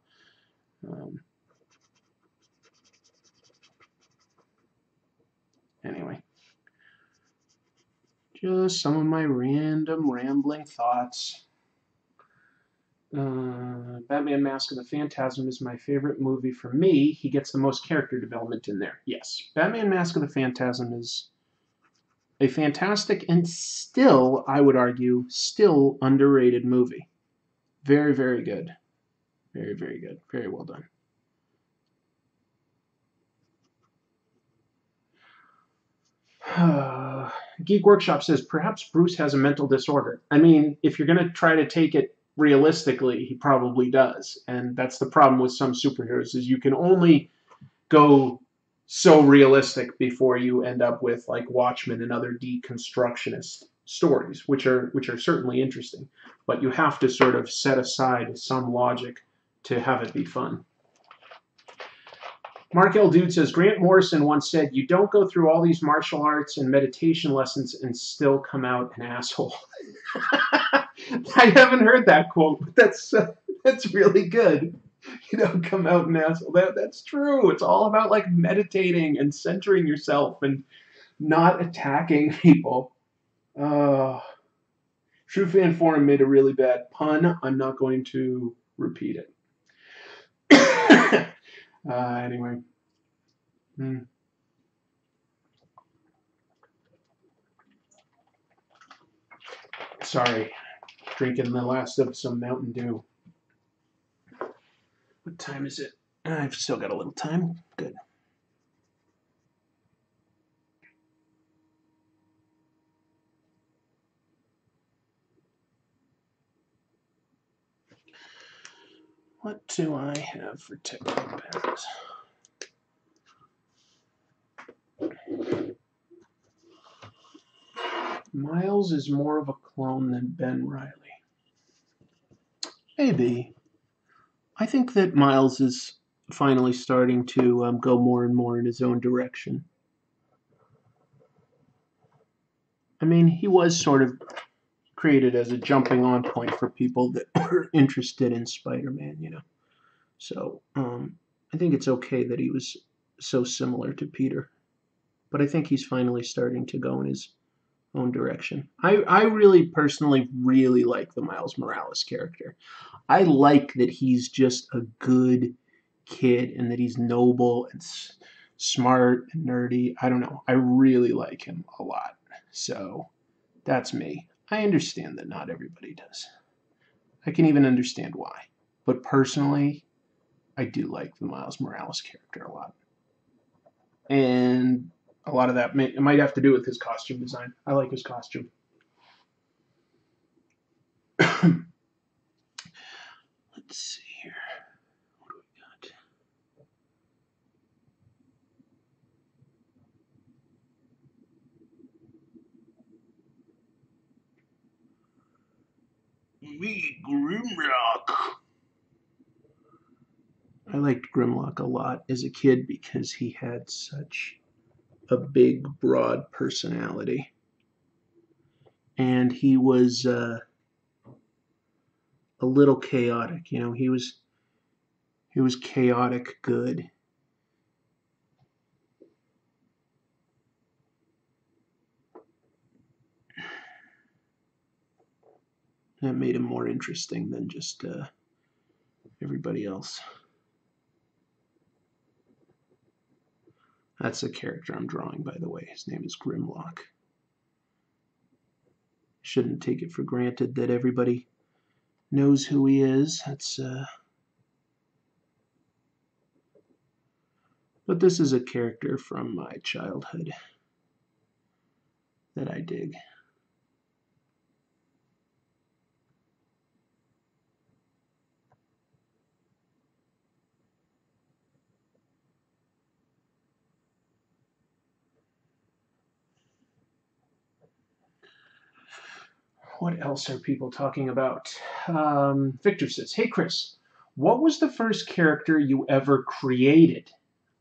Um, Anyway, just some of my random rambling thoughts. Uh, Batman Mask of the Phantasm is my favorite movie for me. He gets the most character development in there. Yes, Batman Mask of the Phantasm is a fantastic and still, I would argue, still underrated movie. Very, very good. Very, very good. Very well done. <sighs> Geek Workshop says perhaps Bruce has a mental disorder. I mean, if you're going to try to take it realistically, he probably does. And that's the problem with some superheroes is you can only go so realistic before you end up with like Watchmen and other deconstructionist stories, which are which are certainly interesting, but you have to sort of set aside some logic to have it be fun. Mark L. Dude says Grant Morrison once said, You don't go through all these martial arts and meditation lessons and still come out an asshole. <laughs> I haven't heard that quote, but that's uh, that's really good. You know, come out and asshole. That that's true. It's all about like meditating and centering yourself and not attacking <laughs> people. Uh, True Fan Forum made a really bad pun. I'm not going to repeat it. <coughs> uh, anyway. Hmm. Sorry, drinking the last of some Mountain Dew. What time is it? I've still got a little time. Good. What do I have for TechPads? Miles is more of a clone than Ben Riley. Maybe. I think that Miles is finally starting to um, go more and more in his own direction. I mean, he was sort of created as a jumping on point for people that <coughs> were interested in Spider-Man, you know. So um, I think it's okay that he was so similar to Peter, but I think he's finally starting to go in his own direction. I, I really personally really like the Miles Morales character. I like that he's just a good kid and that he's noble and s- smart and nerdy. I don't know. I really like him a lot. So that's me. I understand that not everybody does. I can even understand why. But personally, I do like the Miles Morales character a lot. And a lot of that may, it might have to do with his costume design. I like his costume. <clears throat> Let's see here. What do we got? Me, Grimlock. I liked Grimlock a lot as a kid because he had such a big, broad personality. And he was uh, a little chaotic. You know, he was he was chaotic good. That made him more interesting than just uh, everybody else. That's the character I'm drawing, by the way. His name is Grimlock. Shouldn't take it for granted that everybody knows who he is. That's uh But this is a character from my childhood that I dig. What else are people talking about? Um, Victor says, Hey Chris, what was the first character you ever created?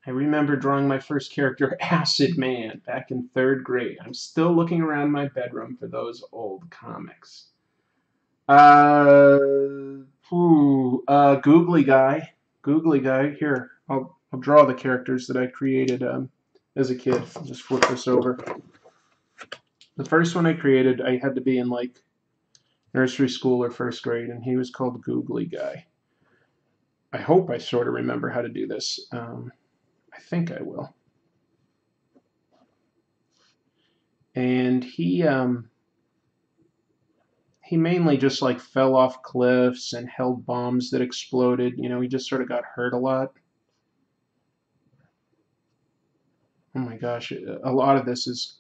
I remember drawing my first character, <laughs> Acid Man, back in third grade. I'm still looking around my bedroom for those old comics. Uh, ooh, uh, Googly Guy. Googly Guy. Here, I'll, I'll draw the characters that I created um, as a kid. I'll just flip this over. The first one I created, I had to be in like nursery school or first grade, and he was called Googly Guy. I hope I sort of remember how to do this. Um, I think I will. And he um, he mainly just like fell off cliffs and held bombs that exploded. You know, he just sort of got hurt a lot. Oh my gosh, a lot of this is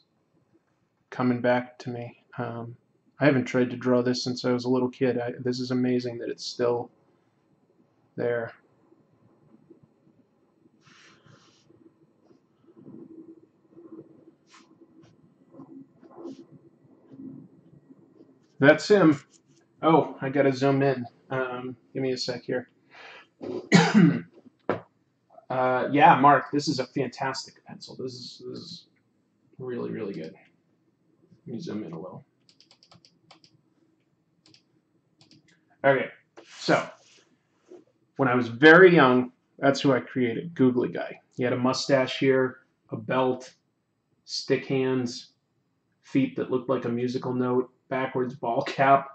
coming back to me. Um, I haven't tried to draw this since I was a little kid. I, this is amazing that it's still there. That's him. Oh, I gotta zoom in. Um, give me a sec here. <clears throat> uh, yeah, Mark, this is a fantastic pencil. This is, this is really, really good. Let me zoom in a little. Okay, so when I was very young, that's who I created, Googly Guy. He had a mustache here, a belt, stick hands, feet that looked like a musical note, backwards ball cap.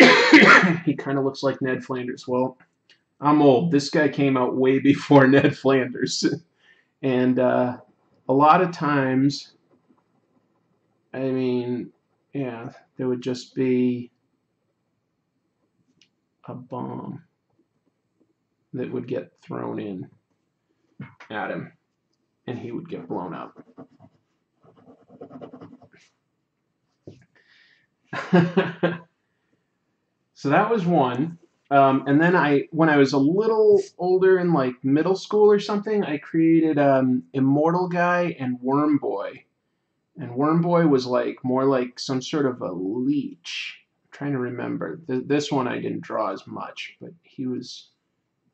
<coughs> he kind of looks like Ned Flanders. Well, I'm old. This guy came out way before <laughs> Ned Flanders. and uh, a lot of times, I mean, yeah, there would just be a bomb that would get thrown in at him and he would get blown up. <laughs> so that was one. Um, and then I, when I was a little older in like middle school or something, I created um, Immortal Guy and Worm Boy. And Worm Boy was like more like some sort of a leech. Trying to remember. Th this one I didn't draw as much, but he was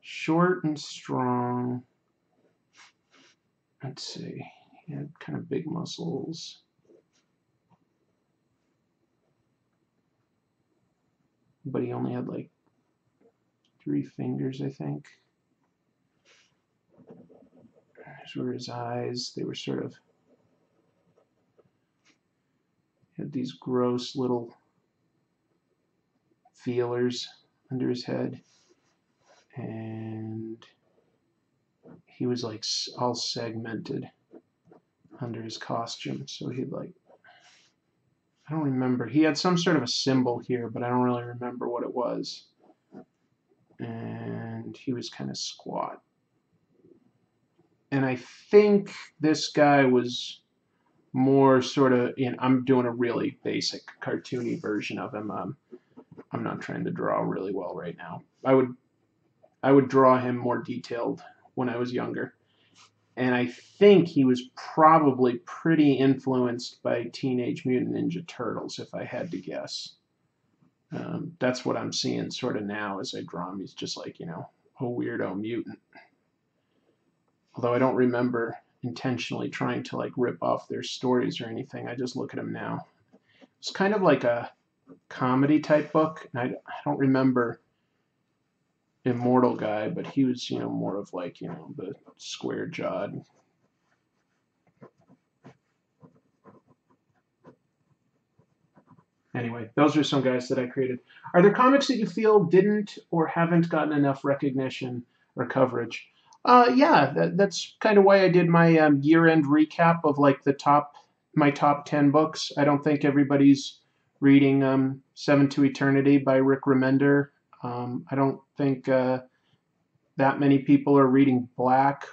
short and strong. Let's see. He had kind of big muscles. But he only had like three fingers, I think. These were his eyes. They were sort of had these gross little feelers under his head. And he was like all segmented under his costume. So he'd like I don't remember. He had some sort of a symbol here but I don't really remember what it was. And he was kind of squat. And I think this guy was more sort of in I'm doing a really basic cartoony version of him um, I'm not trying to draw really well right now I would I would draw him more detailed when I was younger. And I think he was probably pretty influenced by Teenage Mutant Ninja Turtles, if I had to guess. Um, that's what I'm seeing sort of now as I draw him. He's just like, you know, a weirdo mutant. Although I don't remember intentionally trying to like rip off their stories or anything. I just look at him now. It's kind of like a comedy type book, and I, I don't remember immortal guy, but he was, you know, more of like, you know, the square jawed. Anyway, those are some guys that I created. Are there comics that you feel didn't or haven't gotten enough recognition or coverage? Uh, yeah, that, that's kind of why I did my um, year-end recap of like the top, my top 10 books. I don't think everybody's reading um, Seven to Eternity by Rick Remender um, I don't think uh, that many people are reading Black,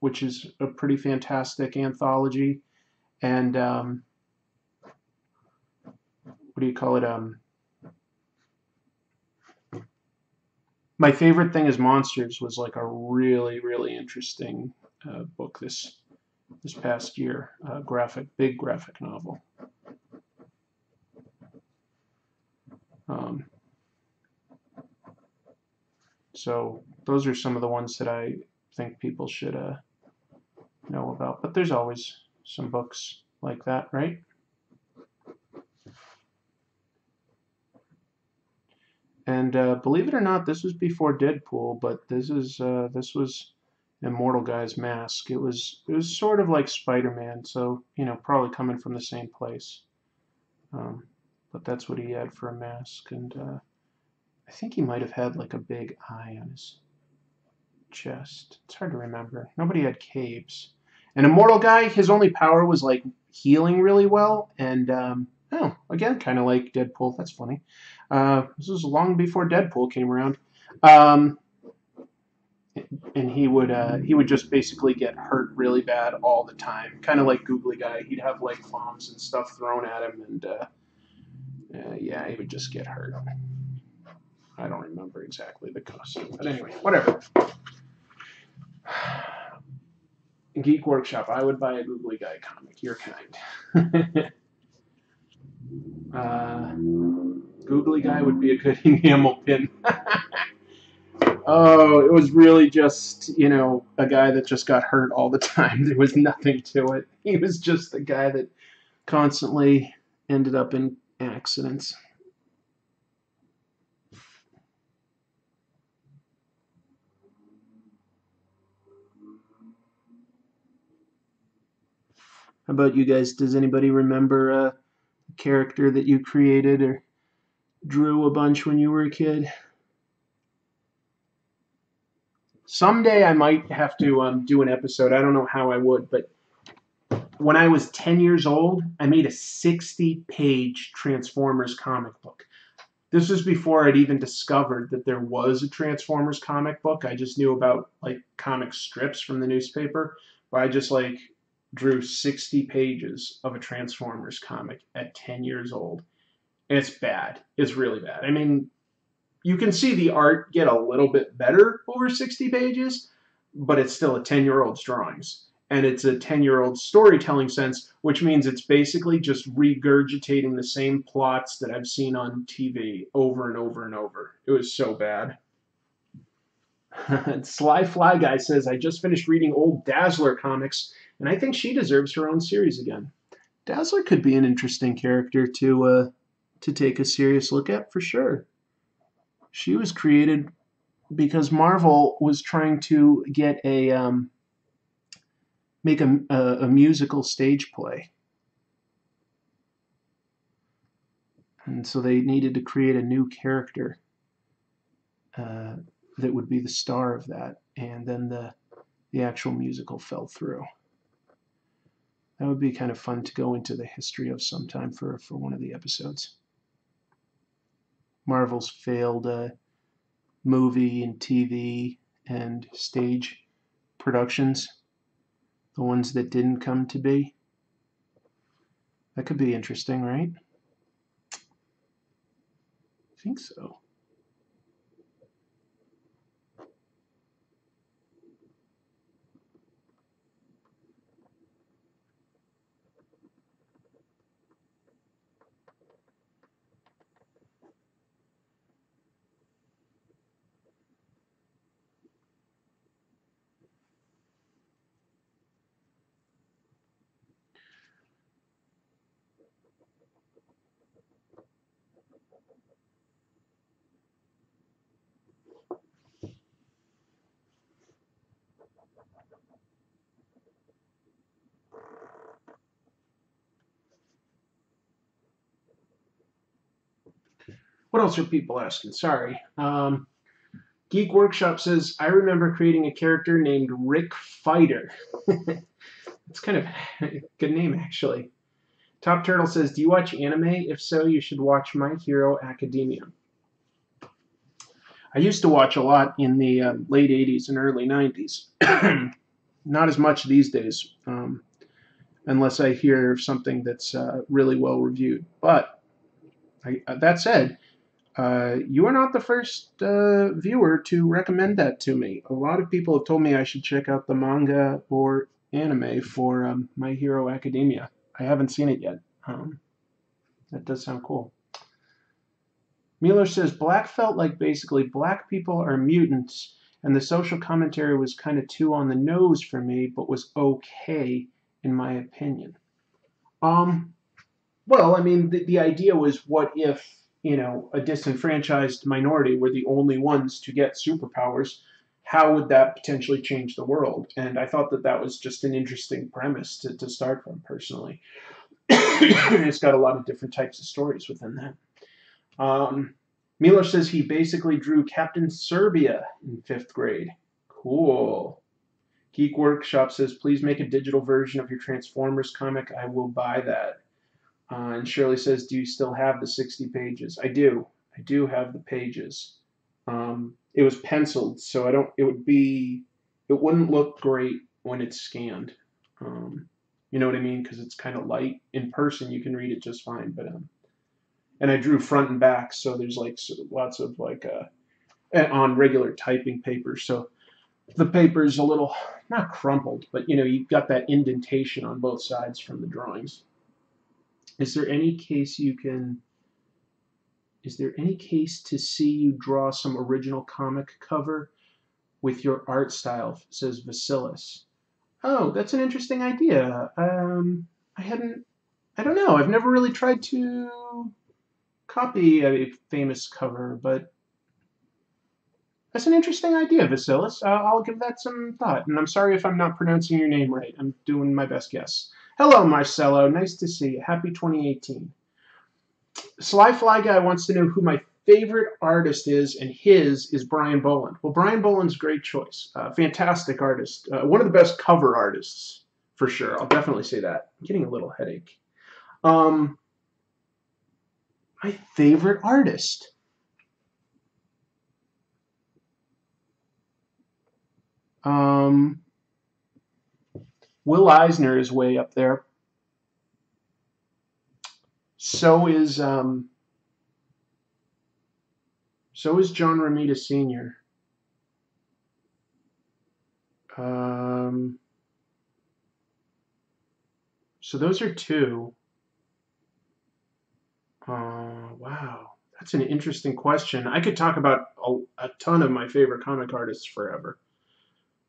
which is a pretty fantastic anthology. And um, what do you call it? Um, my favorite thing is Monsters was like a really, really interesting uh, book this this past year. Uh, graphic, big graphic novel. Um, so those are some of the ones that I think people should uh, know about. But there's always some books like that, right? And uh, believe it or not, this was before Deadpool, but this is uh, this was Immortal Guy's mask. It was it was sort of like Spider-Man, so you know probably coming from the same place. Um, but that's what he had for a mask, and uh, I think he might have had like a big eye on his chest. It's hard to remember. Nobody had capes. An immortal guy, his only power was like healing really well, and um, oh, again, kind of like Deadpool. That's funny. Uh, this was long before Deadpool came around. Um, and he would uh, he would just basically get hurt really bad all the time, kind of like Googly Guy. He'd have like bombs and stuff thrown at him, and uh, uh, yeah, he would just get hurt. I don't remember exactly the costume. But anyway, whatever. <sighs> Geek Workshop, I would buy a Googly Guy comic. You're kind. <laughs> uh, Googly Guy would be a good <laughs> enamel pin. <laughs> oh, it was really just, you know, a guy that just got hurt all the time. There was nothing to it. He was just the guy that constantly ended up in accidents. How about you guys? Does anybody remember uh, a character that you created or drew a bunch when you were a kid? Someday I might have to um, do an episode. I don't know how I would, but when I was 10 years old, I made a 60 page Transformers comic book. This was before I'd even discovered that there was a Transformers comic book. I just knew about like comic strips from the newspaper, but I just like drew 60 pages of a Transformers comic at 10 years old. It's bad. It's really bad. I mean, you can see the art get a little bit better over 60 pages, but it's still a 10 year old's drawings and it's a 10 year old storytelling sense, which means it's basically just regurgitating the same plots that I've seen on TV over and over and over. It was so bad. <laughs> Sly Fly Guy says, I just finished reading old Dazzler comics, and I think she deserves her own series again. Dazzler could be an interesting character to uh, to take a serious look at for sure. She was created because Marvel was trying to get a um, make a, a, a musical stage play. And so they needed to create a new character uh, that would be the star of that. And then the, the actual musical fell through. That would be kind of fun to go into the history of sometime for, for one of the episodes. Marvel's failed uh, movie and TV and stage productions the ones that didn't come to be. That could be interesting, right? I think so. What else are people asking? Sorry. Um, Geek Workshop says, I remember creating a character named Rick Fighter. <laughs> It's kind of a good name, actually. Top Turtle says, Do you watch anime? If so, you should watch My Hero Academia. I used to watch a lot in the uh, late 80s and early 90s. <clears throat> Not as much these days, um, unless I hear something that's uh, really well reviewed. But I, uh, that said, uh, you are not the first uh, viewer to recommend that to me. A lot of people have told me I should check out the manga or anime for um, My Hero Academia. I haven't seen it yet. Um, that does sound cool. Mueller says Black felt like basically black people are mutants, and the social commentary was kind of too on the nose for me, but was okay in my opinion. Um, well, I mean, the, the idea was what if you know, a disenfranchised minority were the only ones to get superpowers, how would that potentially change the world? And I thought that that was just an interesting premise to, to start from personally. <coughs> it's got a lot of different types of stories within that. Um, Miller says he basically drew Captain Serbia in fifth grade. Cool. Geek Workshop says, please make a digital version of your Transformers comic. I will buy that. Uh, and Shirley says, "Do you still have the 60 pages?" I do. I do have the pages. Um, it was penciled, so I don't. It would be. It wouldn't look great when it's scanned. Um, you know what I mean? Because it's kind of light. In person, you can read it just fine. But um, and I drew front and back, so there's like lots of like uh, on regular typing paper. So the paper is a little not crumpled, but you know you've got that indentation on both sides from the drawings. Is there any case you can is there any case to see you draw some original comic cover with your art style? Says Vasilis. Oh, that's an interesting idea. Um, I hadn't. I don't know. I've never really tried to copy a famous cover, but That's an interesting idea, Vasilis. Uh, I'll give that some thought. And I'm sorry if I'm not pronouncing your name right. I'm doing my best guess. Hello, Marcelo. Nice to see you. Happy 2018. Sly Fly Guy wants to know who my favorite artist is, and his is Brian Bolland. Well, Brian Bolland's a great choice. Uh, fantastic artist. Uh, one of the best cover artists, for sure. I'll definitely say that. I'm getting a little headache. Um, my favorite artist. Um, Will Eisner is way up there. So is um, so is John Romita Sr. Um, so those are two. Uh, wow, that's an interesting question. I could talk about a, a ton of my favorite comic artists forever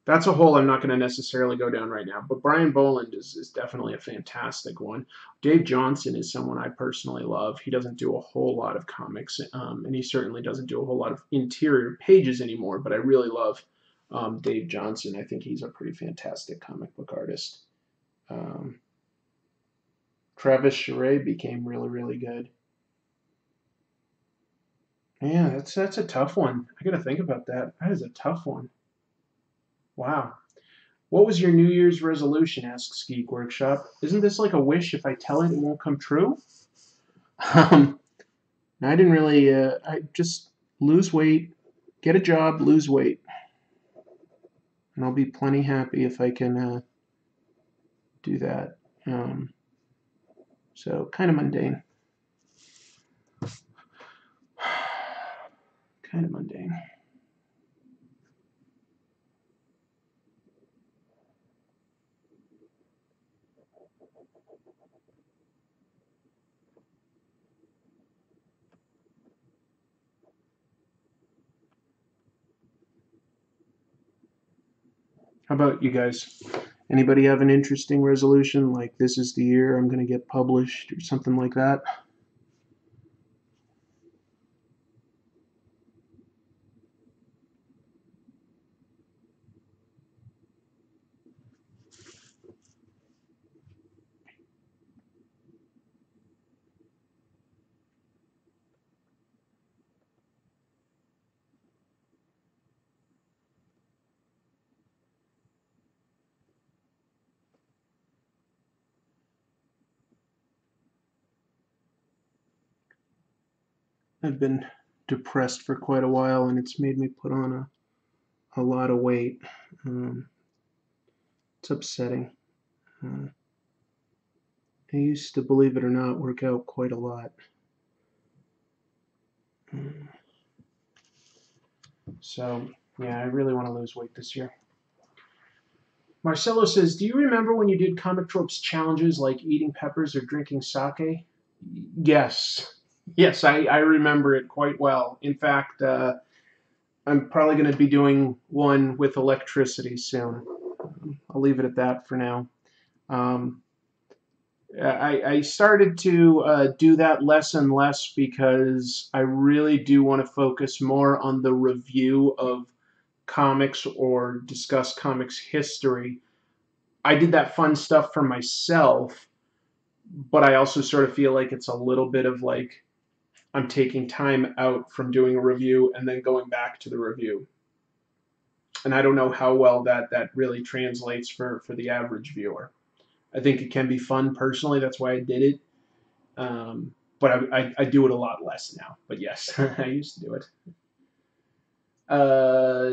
that's a hole I'm not going to necessarily go down right now. But Brian Bolland is, is definitely a fantastic one. Dave Johnson is someone I personally love. He doesn't do a whole lot of comics, um, and he certainly doesn't do a whole lot of interior pages anymore. But I really love um, Dave Johnson. I think he's a pretty fantastic comic book artist. Um, Travis Charest became really, really good. Yeah, that's that's a tough one. I got to think about that. That is a tough one. Wow. What was your New Year's resolution? asks Geek Workshop. Isn't this like a wish? If I tell it, it won't come true? Um, I didn't really, uh, I just lose weight, get a job, lose weight. And I'll be plenty happy if I can uh, do that. Um, so, kind of mundane. <sighs> kind of mundane. How about you guys? Anybody have an interesting resolution like this is the year I'm going to get published or something like that? I've been depressed for quite a while and it's made me put on a, a lot of weight. Um, it's upsetting. Uh, I used to, believe it or not, work out quite a lot. Um, so, yeah, I really want to lose weight this year. Marcelo says, Do you remember when you did Comic Tropes challenges like eating peppers or drinking sake? Yes. Yes, I, I remember it quite well. In fact, uh, I'm probably going to be doing one with electricity soon. I'll leave it at that for now. Um, I, I, started to uh, do that less and less because I really do want to focus more on the review of comics or discuss comics history. I did that fun stuff for myself, but I also sort of feel like it's a little bit of like I'm taking time out from doing a review and then going back to the review. And I don't know how well that, that really translates for, for the average viewer. I think it can be fun personally. That's why I did it. Um, but I, I, I, do it a lot less now. But yes, <laughs> I used to do it. Uh,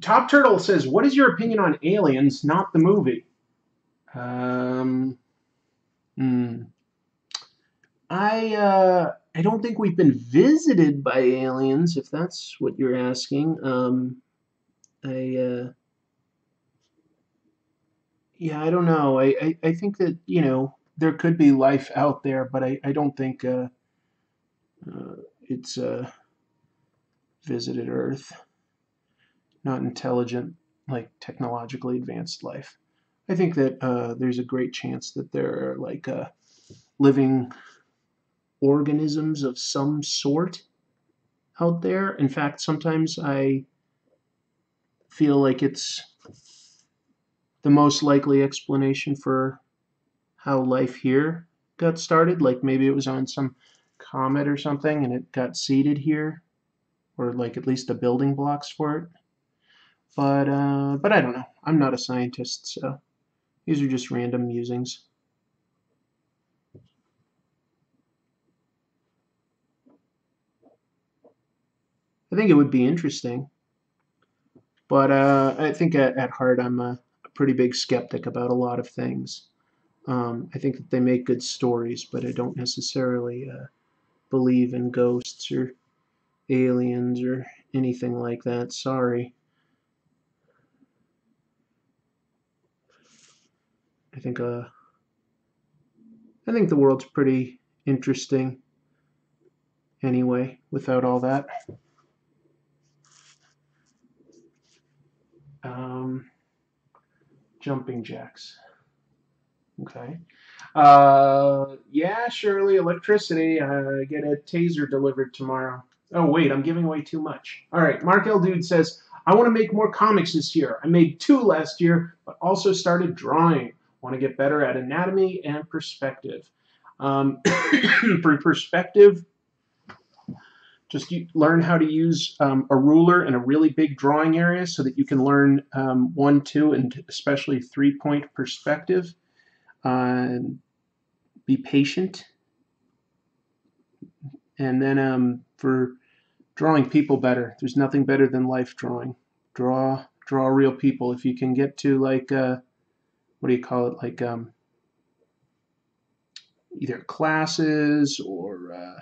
Top Turtle says, "What is your opinion on Aliens, not the movie?" Um, hmm. I uh, I don't think we've been visited by aliens, if that's what you're asking. Um, I, uh, yeah, I don't know. I, I, I, think that, you know, there could be life out there, but I, I don't think uh, uh, it's uh, visited Earth. Not intelligent, like technologically advanced life. I think that uh, there's a great chance that there are like uh, living organisms of some sort out there. In fact, sometimes I feel like it's the most likely explanation for how life here got started. Like maybe it was on some comet or something and it got seeded here, or like at least the building blocks for it. But uh, but I don't know. I'm not a scientist, so these are just random musings. I think it would be interesting. But uh, I think at, at heart, I'm a, a, pretty big skeptic about a lot of things. Um, I think that they make good stories, but I don't necessarily uh, believe in ghosts or aliens or anything like that. Sorry. I think uh, I think the world's pretty interesting anyway, without all that. Um, jumping jacks. Okay. Uh, yeah, surely electricity. Uh, get a taser delivered tomorrow. Oh, wait, I'm giving away too much. All right, Mark L. Dude says, I want to make more comics this year. I made two last year, but also started drawing. Want to get better at anatomy and perspective. Um, <coughs> for perspective, just learn how to use um, a ruler in a really big drawing area so that you can learn um, one, two, and especially three-point perspective. Uh, be patient. And then um, for drawing people better, there's nothing better than life drawing. Draw, draw real people. If you can get to like, uh, what do you call it, like um, either classes or uh,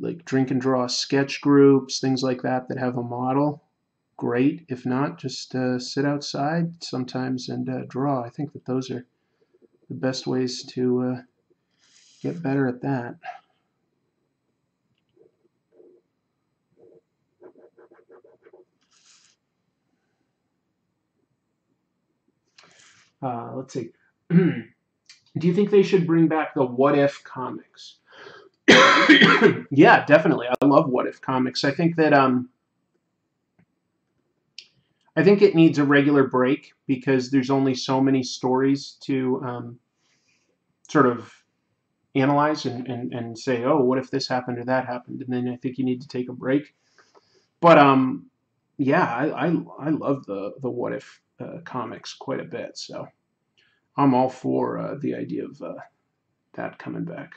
like drink and draw sketch groups, things like that that have a model. Great. If not, just uh, sit outside sometimes and uh, draw. I think that those are the best ways to uh, get better at that. Uh, let's see. <clears throat> Do you think they should bring back the What If comics? <coughs> yeah, definitely. I love What If comics. I think that um, I think it needs a regular break because there's only so many stories to um, sort of analyze and, and, and say, oh, what if this happened or that happened? And then I think you need to take a break. But um, yeah, I, I, I love the, the What If uh, comics quite a bit. So I'm all for uh, the idea of uh, that coming back.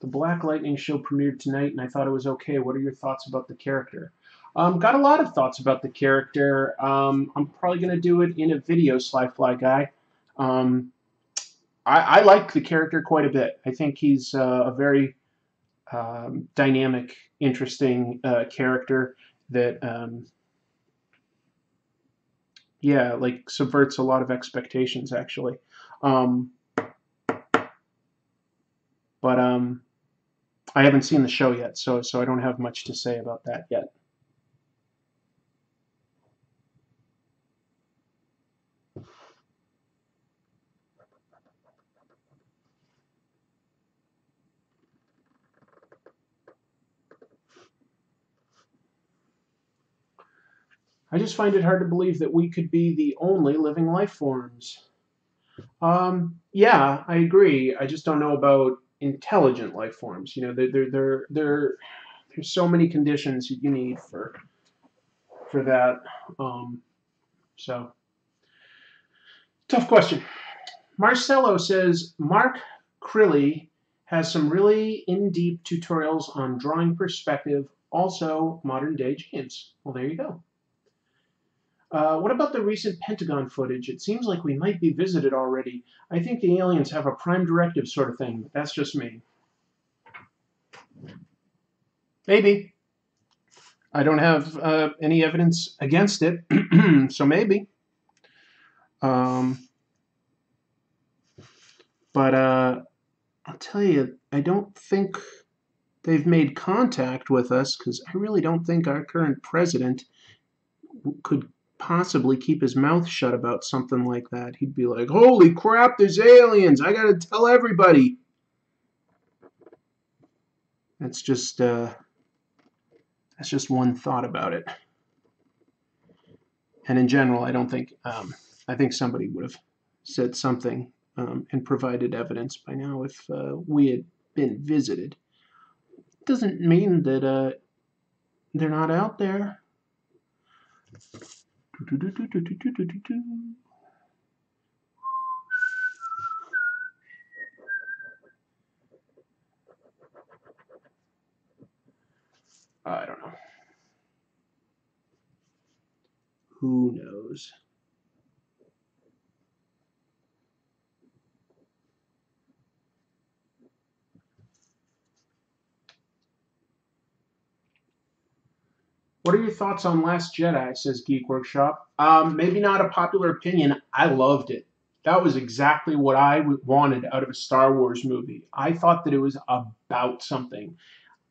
The Black Lightning show premiered tonight, and I thought it was okay. What are your thoughts about the character? Um, got a lot of thoughts about the character. Um, I'm probably going to do it in a video, Sly Fly Guy. Um, I, I, like the character quite a bit. I think he's uh, a very um, dynamic, interesting uh, character that, um, yeah, like subverts a lot of expectations, actually. Um, but um, I haven't seen the show yet, so so I don't have much to say about that yet. I just find it hard to believe that we could be the only living life forms. Um, yeah, I agree. I just don't know about intelligent life forms. You know, there, there, there, there, there's so many conditions you need for for that. Um, so, tough question. Marcelo says Mark Crilley has some really in-deep tutorials on drawing perspective, also modern day James. Well, there you go. Uh, what about the recent Pentagon footage? It seems like we might be visited already. I think the aliens have a prime directive sort of thing, but that's just me. Maybe. I don't have uh, any evidence against it, <clears throat> so maybe. Um, but uh, I'll tell you, I don't think they've made contact with us because I really don't think our current president could possibly keep his mouth shut about something like that. He'd be like, holy crap, there's aliens. I got to tell everybody. That's just, uh, That's just one thought about it. And in general, I don't think um, I think somebody would have said something um, and provided evidence by now if uh, we had been visited. Doesn't mean that uh, they're not out there. I don't know. Who knows? What are your thoughts on Last Jedi? Says Geek Workshop. Um, maybe not a popular opinion. I loved it. That was exactly what I wanted out of a Star Wars movie. I thought that it was about something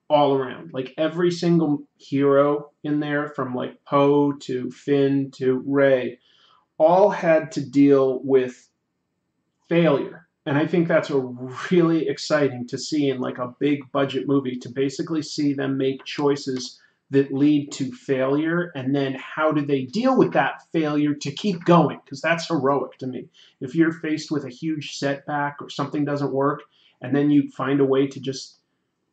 all around. Like every single hero in there, from like Poe to Finn to Rey, all had to deal with failure. And I think that's a really exciting to see in like a big budget movie to basically see them make choices that lead to failure and then how do they deal with that failure to keep going? Because that's heroic to me. If you're faced with a huge setback or something doesn't work and then you find a way to just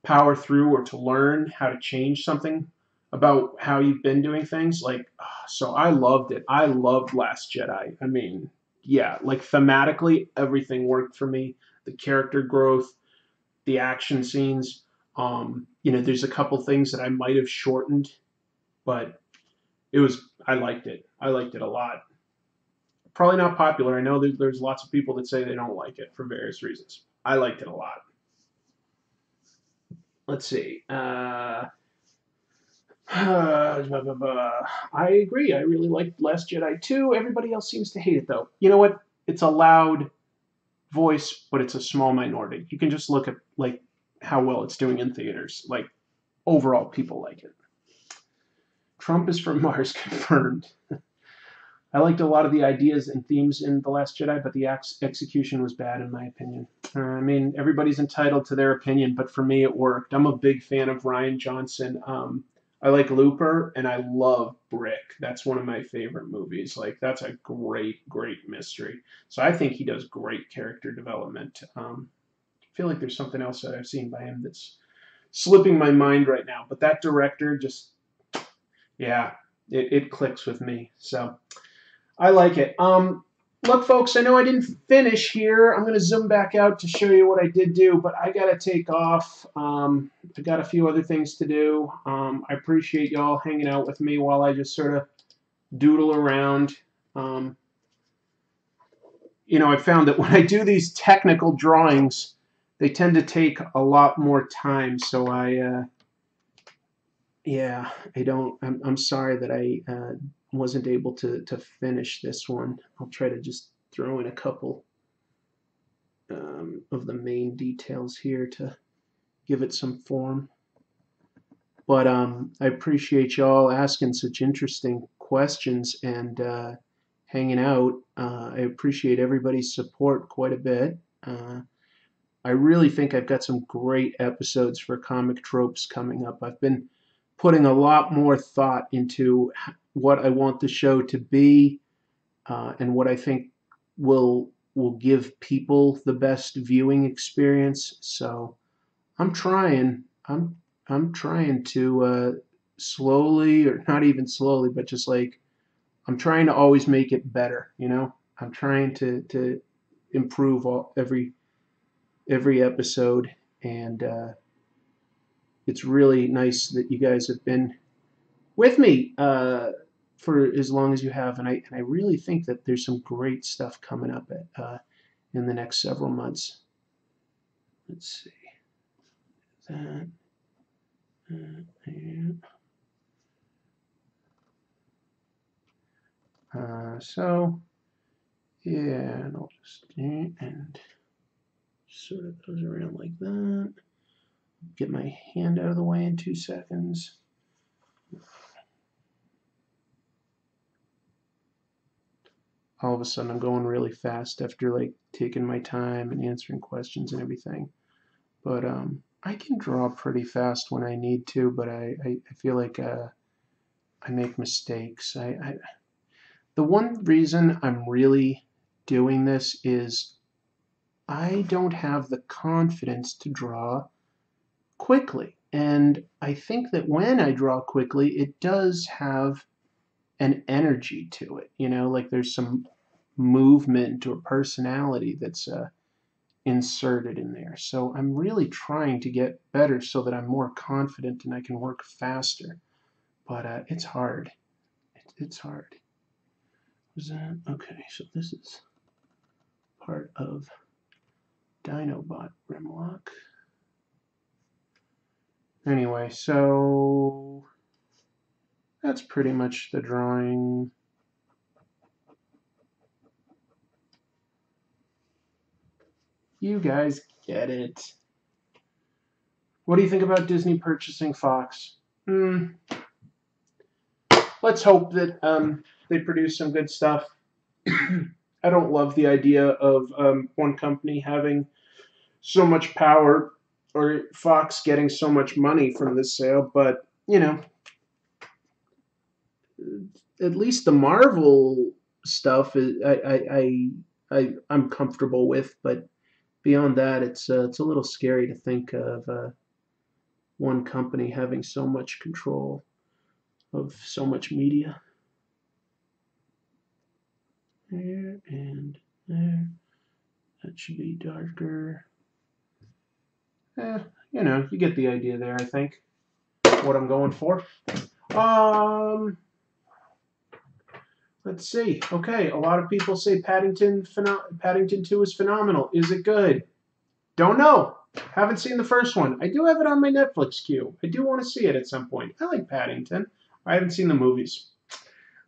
power through or to learn how to change something about how you've been doing things like ah, so i loved it. I loved last jedi. I mean yeah like thematically everything worked for me. The character growth the action scenes um, you know, there's a couple things that I might have shortened, but it was I liked it. I liked it a lot. Probably not popular. I know that there's lots of people that say they don't like it for various reasons. I liked it a lot. Let's see. Uh, <sighs> I agree. I really liked Last Jedi too. Everybody else seems to hate it though. You know what? It's a loud voice, but it's a small minority. You can just look at like how well it's doing in theaters. Like overall, people like it. Trump is from <laughs> Mars confirmed. I liked a lot of the ideas and themes in The Last Jedi, but the ex- execution was bad, in my opinion. Uh, I mean, everybody's entitled to their opinion, but for me, it worked. I'm a big fan of Rian Johnson. Um, I like Looper, and I love Brick. That's one of my favorite movies. Like, that's a great, great mystery. So I think he does great character development. Um, feel like there's something else that I've seen by him that's slipping my mind right now. But that director just, yeah, it, it clicks with me. So I like it. Um, look, folks, I know I didn't finish here. I'm going to zoom back out to show you what I did do, but I got to take off. Um, I got a few other things to do. Um, I appreciate y'all hanging out with me while I just sort of doodle around. Um, you know, I found that <laughs> when I do these technical drawings, they tend to take a lot more time. So I, uh, yeah, I don't. I'm, I'm sorry that I uh, wasn't able to to finish this one. I'll try to just throw in a couple um, of the main details here to give it some form. But um, I appreciate y'all asking such interesting questions and uh, hanging out. Uh, I appreciate everybody's support quite a bit. Uh, I really think I've got some great episodes for comic tropes coming up. I've been putting a lot more thought into what I want the show to be uh, and what I think will will give people the best viewing experience. So I'm trying. I'm I'm trying to uh, slowly, or not even slowly, but just like I'm trying to always make it better. You know, I'm trying to to improve all, every every episode, and uh, it's really nice that you guys have been with me uh, for as long as you have, and I and I really think that there's some great stuff coming up at, uh, in the next several months. Let's see that. Uh, so, yeah, and I'll just and sort of goes around like that. Get my hand out of the way in two seconds. All of a sudden I'm going really fast after like taking my time and answering questions and everything. But um, I can draw pretty fast when I need to, but I, I, I feel like uh, I make mistakes. I, I the one reason I'm really doing this is I don't have the confidence to draw quickly. And I think that when I draw quickly, it does have an energy to it. You know, like there's some movement or personality that's uh, inserted in there. So I'm really trying to get better so that I'm more confident and I can work faster. But uh, it's hard. It, it's hard. Was that okay? So this is part of Dinobot Grimlock. Anyway, so that's pretty much the drawing. You guys get it. What do you think about Disney purchasing Fox? Hmm. Let's hope that um, they produce some good stuff. <clears throat> I don't love the idea of um, one company having so much power or Fox getting so much money from this sale, but you know, at least the Marvel stuff is I I, I, I I'm comfortable with, but beyond that, it's uh, it's a little scary to think of uh, one company having so much control of so much media. There and there. That should be darker. Eh, you know, you get the idea there, I think. What I'm going for. Um, let's see. Okay, a lot of people say Paddington Paddington 2 is phenomenal. Is it good? Don't know. Haven't seen the first one. I do have it on my Netflix queue. I do want to see it at some point. I like Paddington. I haven't seen the movies.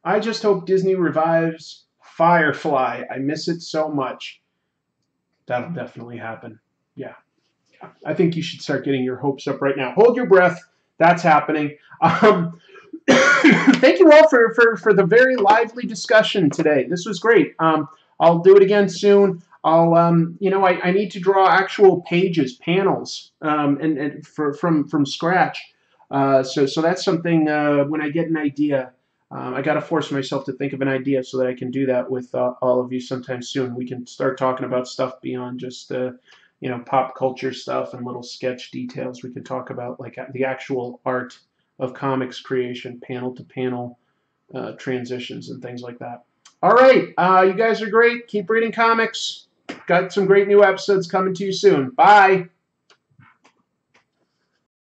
I just hope Disney revives Firefly. I miss it so much. That'll definitely happen. Yeah. I think you should start getting your hopes up right now. Hold your breath. That's happening. Um, <coughs> thank you all for, for, for the very lively discussion today. This was great. Um, I'll do it again soon. I'll, um, you know, I, I need to draw actual pages, panels, um, and, and for, from from scratch. Uh, so so that's something uh, when I get an idea, um, I got to force myself to think of an idea so that I can do that with uh, all of you sometime soon. We can start talking about stuff beyond just uh, you know pop culture stuff and little sketch details. We can talk about like the actual art of comics creation, panel to panel uh, transitions and things like that. All right, uh, you guys are great. Keep reading comics. Got some great new episodes coming to you soon. Bye.